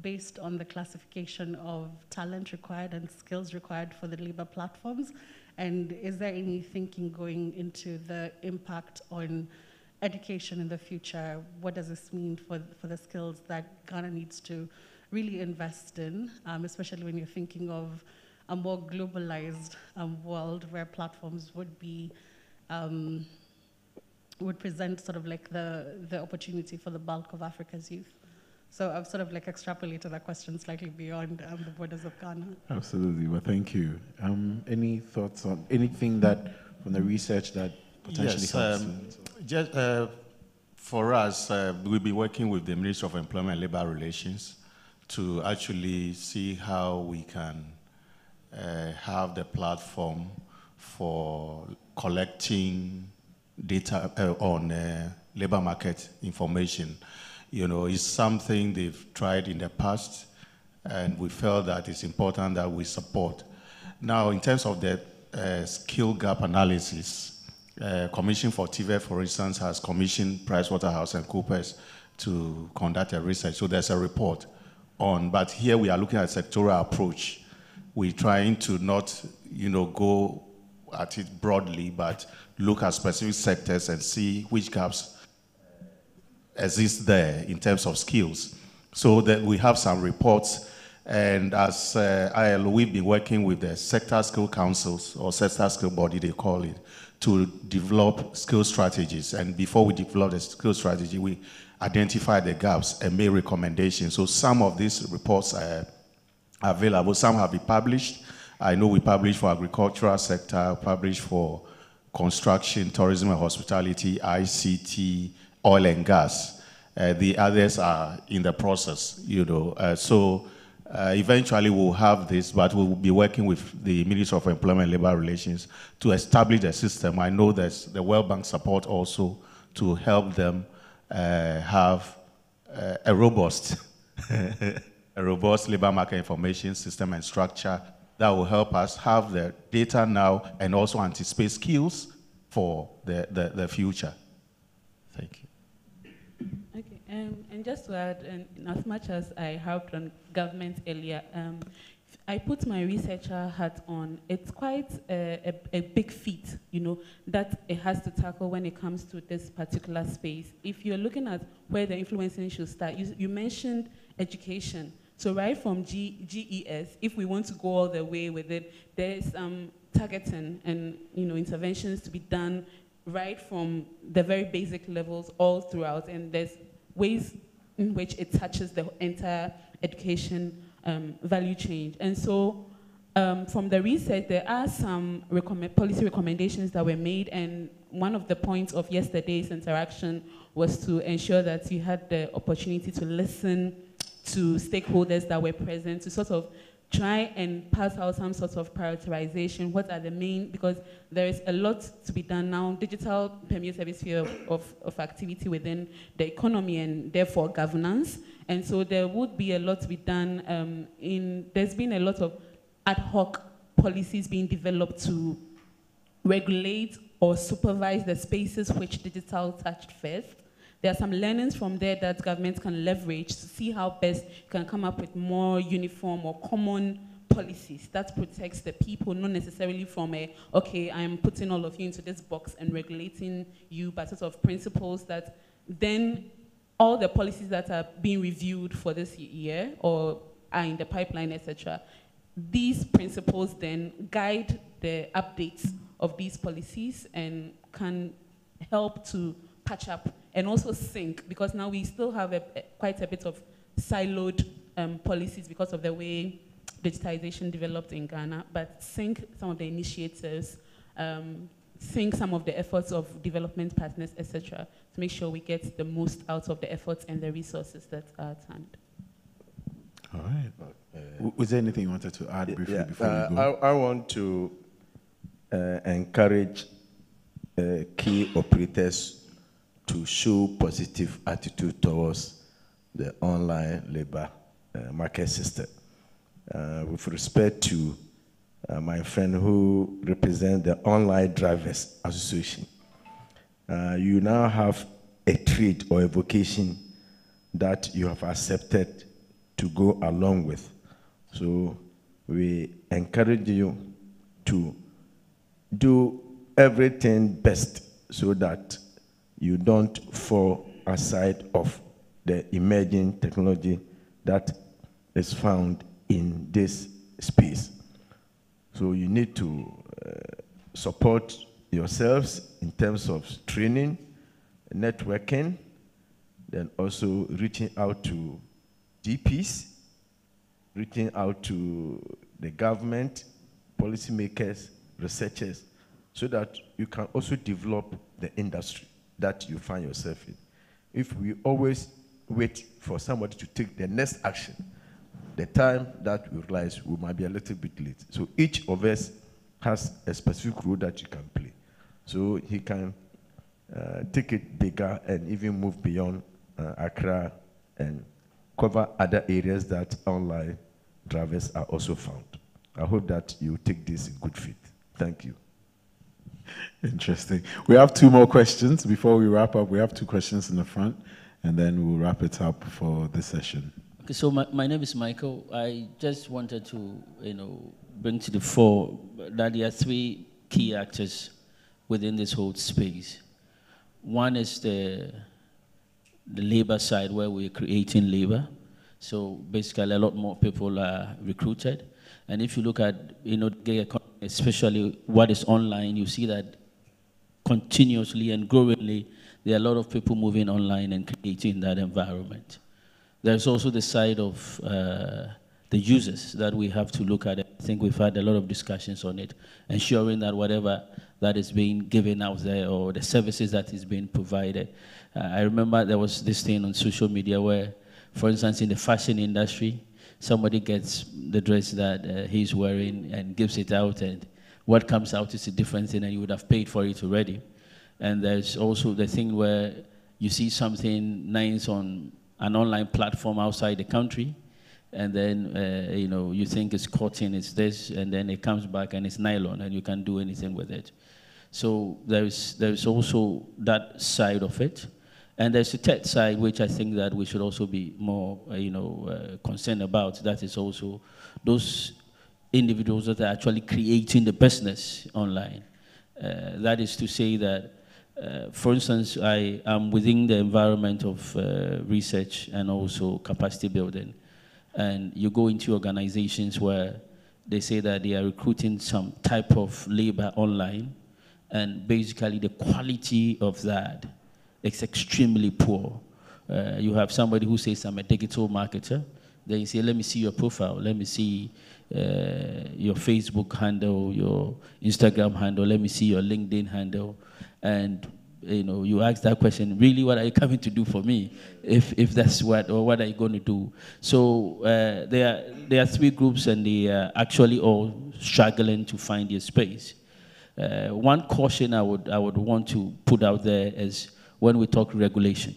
based on the classification of talent required and skills required for the labor platforms? And is there any thinking going into the impact on education in the future? What does this mean for, for the skills that Ghana needs to really invest in, um, especially when you're thinking of a more globalized um, world where platforms would be um, would present sort of like the the opportunity for the bulk of Africa's youth. So I've sort of like extrapolated that question slightly beyond um, the borders of Ghana. Absolutely. Well, thank you. Um, any thoughts on anything that from the research that potentially yes, helps? um, just, uh, for us, uh, we'll be working with the Ministry of Employment and Labor Relations to actually see how we can uh, have the platform for collecting data uh, on uh, labor market information. You know, it's something they've tried in the past, and we felt that it's important that we support. Now, in terms of the uh, skill gap analysis, uh, Commission for TVET, for instance, has commissioned PricewaterhouseCoopers to conduct a research. So there's a report on, but here we are looking at sectoral approach. We're trying to not, you know, go at it broadly, but look at specific sectors and see which gaps exist there in terms of skills. So that we have some reports, and as uh, ILO, we've been working with the sector skill councils or sector skill body, they call it, to develop skill strategies. And before we develop the skill strategy, we identify the gaps and make recommendations. So some of these reports are available. Some have been published. I know we published for agricultural sector, published for construction, tourism and hospitality, ICT, oil and gas. Uh, the others are in the process, you know. Uh, so uh, eventually we'll have this, but we'll be working with the Ministry of Employment and Labor Relations to establish the system. I know there's the World Bank support also to help them uh, have uh, a robust, a robust labor market information system and structure that will help us have the data now and also anticipate skills for the, the, the future. Thank you. Um, and just to add, and as much as I harped on government earlier, um, I put my researcher hat on. It's quite a, a, a, big feat, you know, that it has to tackle when it comes to this particular space. If you're looking at where the influencing should start, you, you mentioned education. So right from G, GES, if we want to go all the way with it, there's um, targeting and you know interventions to be done right from the very basic levels all throughout, and there's ways in which it touches the entire education um, value chain. And so um, from the research, there are some recommend policy recommendations that were made, and one of the points of yesterday's interaction was to ensure that you had the opportunity to listen to stakeholders that were present to sort of try and pass out some sort of prioritization. What are the main, because there is a lot to be done now. Digital permeates every sphere of, of, activity within the economy and therefore governance. And so there would be a lot to be done um, in, there's been a lot of ad hoc policies being developed to regulate or supervise the spaces which digital touched first there are some learnings from there that governments can leverage to see how best can come up with more uniform or common policies that protects the people, not necessarily from a, okay, I'm putting all of you into this box and regulating you, but sort of principles that then all the policies that are being reviewed for this year or are in the pipeline, etc., these principles then guide the updates of these policies and can help to patch up and also sync because now we still have a, a, quite a bit of siloed um, policies because of the way digitization developed in Ghana, but sync some of the initiatives, um, sync some of the efforts of development partners, etc., to make sure we get the most out of the efforts and the resources that are at hand. All right. Uh, Was there anything you wanted to add briefly yeah, before uh, we go? I, I want to uh, encourage uh, key operators to show positive attitude towards the online labor uh, market system. Uh, with respect to uh, my friend who represents the Online Drivers Association, uh, you now have a trade or a vocation that you have accepted to go along with. So we encourage you to do everything best so that you don't fall aside of the emerging technology that is found in this space. So you need to uh, support yourselves in terms of training, networking, then also reaching out to DPs, reaching out to the government, policymakers, researchers, so that you can also develop the industry that you find yourself in. If we always wait for somebody to take the next action, the time that we realize we might be a little bit late. So each of us has a specific role that you can play. So he can uh, take it bigger and even move beyond uh, Accra and cover other areas that online drivers are also found. I hope that you take this in good faith. Thank you. Interesting. We have two more questions before we wrap up. We have two questions in the front, and then we'll wrap it up for this session. Okay, so my, my name is Michael. I just wanted to, you know, bring to the fore that there are three key actors within this whole space. One is the the labor side where we're creating labor. So basically, a lot more people are recruited. And if you look at, you know, especially what is online, you see that continuously and growingly, there are a lot of people moving online and creating that environment. There's also the side of uh, the users that we have to look at. I think we've had a lot of discussions on it, ensuring that whatever that is being given out there or the services that is being provided. Uh, I remember there was this thing on social media where, for instance, in the fashion industry, somebody gets the dress that uh, he's wearing and gives it out, and what comes out is a different thing, and you would have paid for it already. And there's also the thing where you see something nice on an online platform outside the country, and then uh, you know you think it's cotton, it's this, and then it comes back and it's nylon, and you can't do anything with it. So there's there's also that side of it, and there's a third side which I think that we should also be more uh, you know uh, concerned about. That is also those individuals that are actually creating the business online. Uh, that is to say that uh, for instance, I am within the environment of uh, research and also capacity building. And you go into organizations where they say that they are recruiting some type of labor online, and basically the quality of that is extremely poor. Uh, you have somebody who says, I'm a digital marketer. Then you say, let me see your profile. Let me see uh, your Facebook handle, your Instagram handle. Let me see your LinkedIn handle and you know, you ask that question, really what are you coming to do for me? If, if that's what, or what are you going to do? So uh, there, are, there are three groups and they are actually all struggling to find their space. Uh, one caution I would, I would want to put out there is when we talk regulation.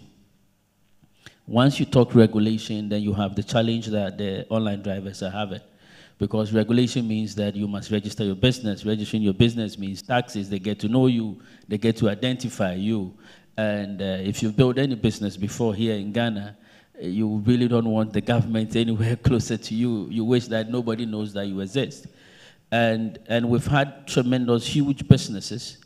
Once you talk regulation, then you have the challenge that the online drivers are having because regulation means that you must register your business. Registering your business means taxes. They get to know you. They get to identify you. And uh, if you've built any business before here in Ghana, you really don't want the government anywhere closer to you. You wish that nobody knows that you exist. And, and we've had tremendous, huge businesses.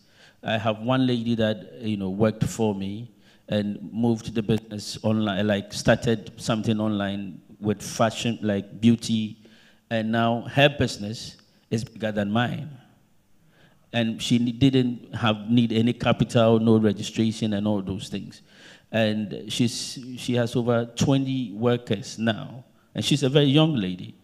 I have one lady that, you know, worked for me and moved the business online, like started something online with fashion, like beauty, and now her business is bigger than mine. And she didn't have need any capital, no registration, and all those things. And she's, she has over 20 workers now, and she's a very young lady.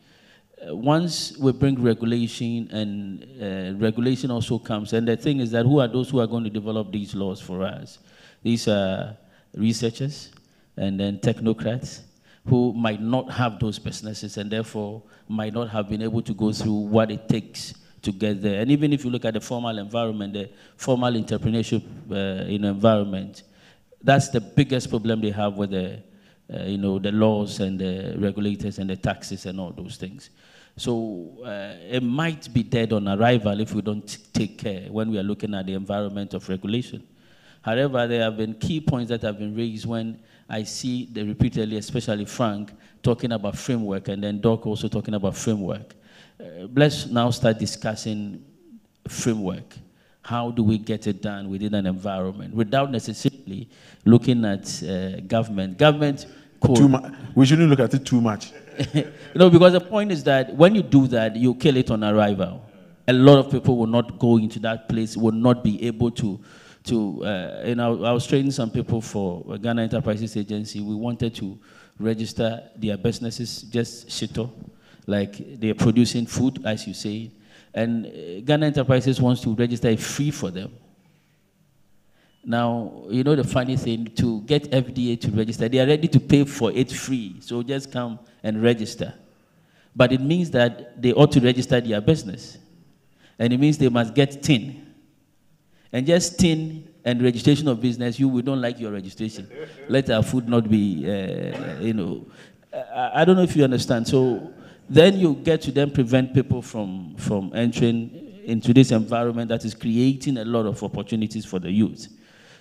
Uh, once we bring regulation, and uh, regulation also comes, and the thing is that who are those who are going to develop these laws for us? These are researchers and then technocrats who might not have those businesses and therefore might not have been able to go through what it takes to get there. And even if you look at the formal environment, the formal entrepreneurship uh, in environment, that's the biggest problem they have with the, uh, you know, the laws and the regulators and the taxes and all those things. So uh, it might be dead on arrival if we don't take care when we are looking at the environment of regulation. However, there have been key points that have been raised when I see the repeatedly, especially Frank, talking about framework, and then Doc also talking about framework. Uh, let's now start discussing framework. How do we get it done within an environment without necessarily looking at uh, government? Government Too we shouldn't look at it too much. you know, because the point is that when you do that, you kill it on arrival. A lot of people will not go into that place, will not be able to to, uh, you know, I was training some people for Ghana Enterprises Agency. We wanted to register their businesses, just shito, like they're producing food, as you say, and uh, Ghana Enterprises wants to register it free for them. Now, you know the funny thing, to get FDA to register, they are ready to pay for it free. So just come and register. But it means that they ought to register their business. And it means they must get TIN. And just TIN and registration of business, you we don't like your registration. Let our food not be, uh, you know. I, I don't know if you understand. So then you get to then prevent people from, from entering into this environment that is creating a lot of opportunities for the youth.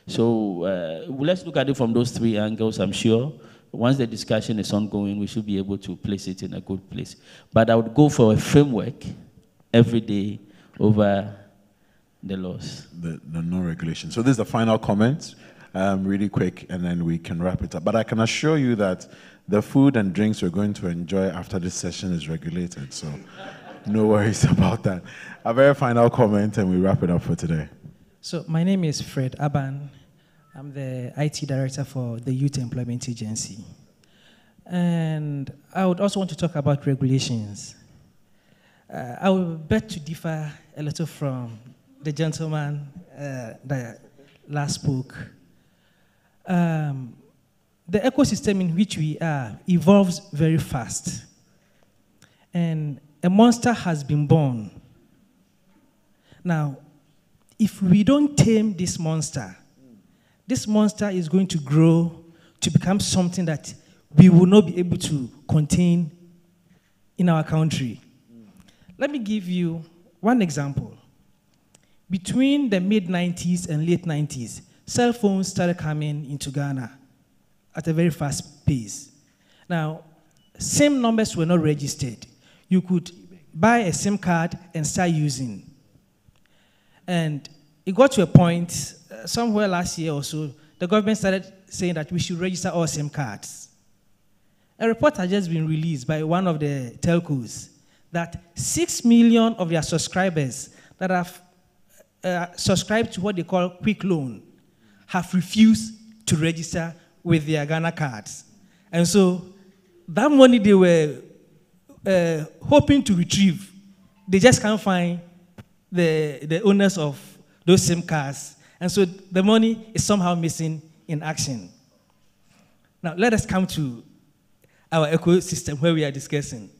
So uh, let's look at it from those three angles, I'm sure. Once the discussion is ongoing, we should be able to place it in a good place. But I would go for a framework every day over the laws. The, the no regulation. So this is the final comment, um, really quick, and then we can wrap it up. But I can assure you that the food and drinks we're going to enjoy after this session is regulated. So no worries about that. A very final comment, and we wrap it up for today. So my name is Fred Aban. I'm the IT director for the Youth Employment Agency. And I would also want to talk about regulations. Uh, I will bet to differ a little from the gentleman uh, that last spoke. Um, the ecosystem in which we are evolves very fast. And a monster has been born. Now, if we don't tame this monster, this monster is going to grow to become something that we will not be able to contain in our country. Let me give you one example. Between the mid 90s and late 90s, cell phones started coming into Ghana at a very fast pace. Now, SIM numbers were not registered. You could buy a SIM card and start using. And it got to a point, somewhere last year or so, the government started saying that we should register all SIM cards. A report has just been released by one of the telcos that 6 million of their subscribers that have uh, subscribed to what they call quick loan have refused to register with their Ghana cards. And so that money they were uh, hoping to retrieve, they just can't find the, the owners of those SIM cards. And so the money is somehow missing in action. Now, let us come to our ecosystem where we are discussing.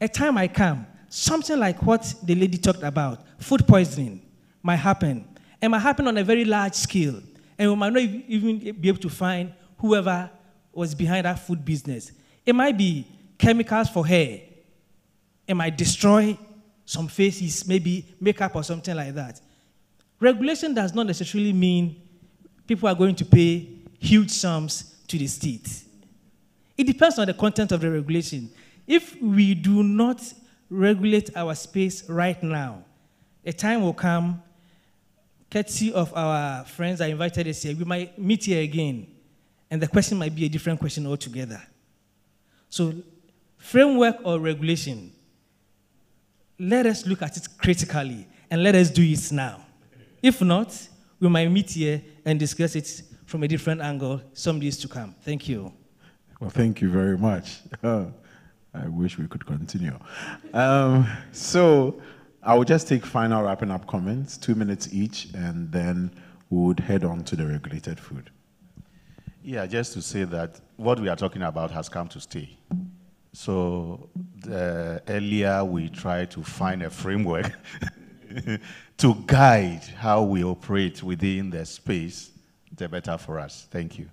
A time might come, something like what the lady talked about, food poisoning, might happen. It might happen on a very large scale. And we might not even be able to find whoever was behind that food business. It might be chemicals for hair. It might destroy some faces, maybe makeup or something like that. Regulation does not necessarily mean people are going to pay huge sums to the state. It depends on the content of the regulation. If we do not regulate our space right now, a time will come, courtesy of our friends that invited us here, we might meet here again, and the question might be a different question altogether. So, framework or regulation, let us look at it critically and let us do it now. If not, we might meet here and discuss it from a different angle some days to come. Thank you. Well, thank you very much. I wish we could continue. Um, so I will just take final wrapping up comments, two minutes each, and then we would head on to the regulated food. Yeah, just to say that what we are talking about has come to stay. So the, earlier we tried to find a framework to guide how we operate within the space, the better for us. Thank you.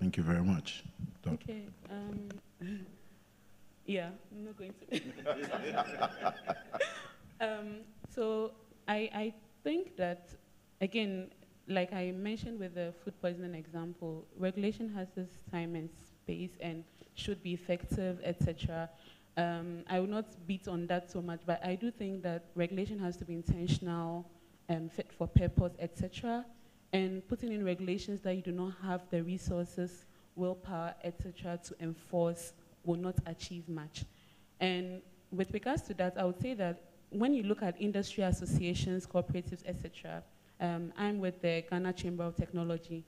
Thank you very much. Okay. Um, yeah, I'm not going to. um, so I, I think that, again, like I mentioned with the food poisoning example, regulation has this time and space and should be effective, etc. Um, I will not beat on that so much, but I do think that regulation has to be intentional, um, fit for purpose, etc. And putting in regulations that you do not have the resources, willpower, etc. to enforce will not achieve much. And with regards to that, I would say that when you look at industry associations, cooperatives, etc., um, I'm with the Ghana Chamber of Technology.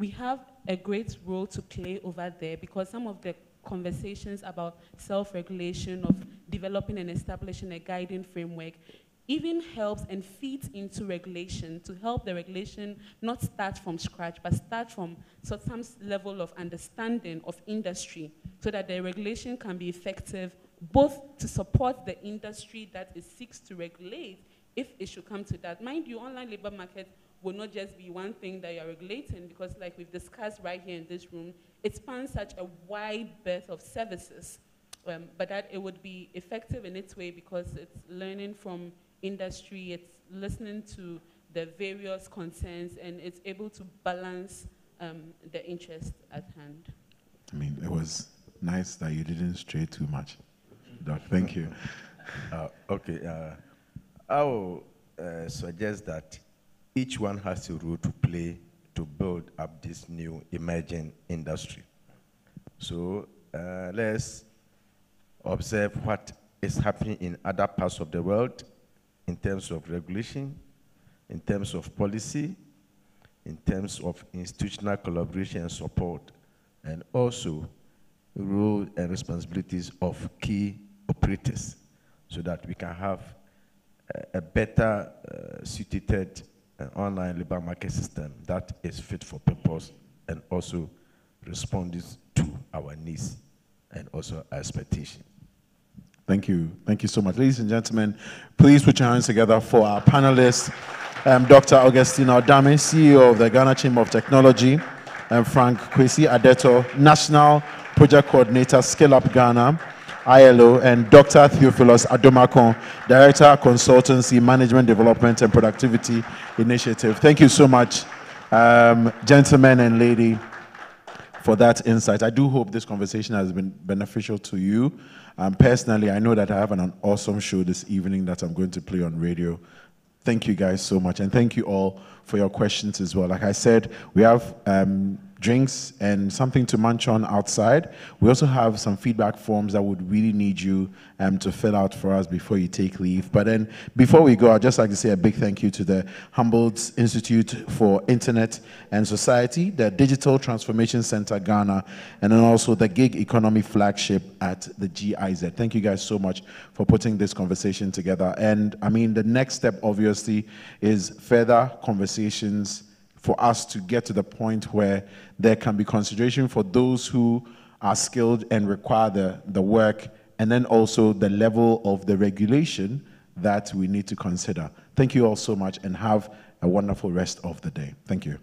we have a great role to play over there because some of the conversations about self-regulation, of developing and establishing a guiding framework, even helps and feeds into regulation to help the regulation not start from scratch, but start from some level of understanding of industry so that the regulation can be effective both to support the industry that it seeks to regulate if it should come to that. Mind you, online labor market will not just be one thing that you're regulating because like we've discussed right here in this room, it spans such a wide breadth of services, um, but that it would be effective in its way because it's learning from industry, it's listening to the various concerns, and it's able to balance um, the interest at hand. I mean, it was nice that you didn't stray too much. Doc, thank you. Uh, okay, uh, I will uh, suggest that each one has a role to play to build up this new emerging industry. So uh, let's observe what is happening in other parts of the world in terms of regulation, in terms of policy, in terms of institutional collaboration and support, and also role and responsibilities of key operators so that we can have a, a better uh, suited uh, online labor market system that is fit for purpose and also responds to our needs and also expectations. Thank you. Thank you so much. Ladies and gentlemen, please put your hands together for our panelists. Um, Dr. Augustine Dame, CEO of the Ghana Chamber of Technology, and Frank Kwesi Adeto, National Project Coordinator, Scale Up Ghana, ILO, and Dr. Theophilus Adomako, Director, Consultancy, Management Development and Productivity Initiative. Thank you so much, um, gentlemen and lady, for that insight. I do hope this conversation has been beneficial to you. Um, personally, I know that I have an, an awesome show this evening that I'm going to play on radio. Thank you guys so much, and thank you all for your questions as well. Like I said, we have um, drinks and something to munch on outside. We also have some feedback forms that would really need you um, to fill out for us before you take leave. But then before we go, I'd just like to say a big thank you to the Humboldt Institute for Internet and Society, the Digital Transformation Center Ghana, and then also the Gig Economy flagship at the GIZ. Thank you guys so much for putting this conversation together. And I mean, the next step obviously is further conversations for us to get to the point where there can be consideration for those who are skilled and require the, the work, and then also the level of the regulation that we need to consider. Thank you all so much and have a wonderful rest of the day. Thank you.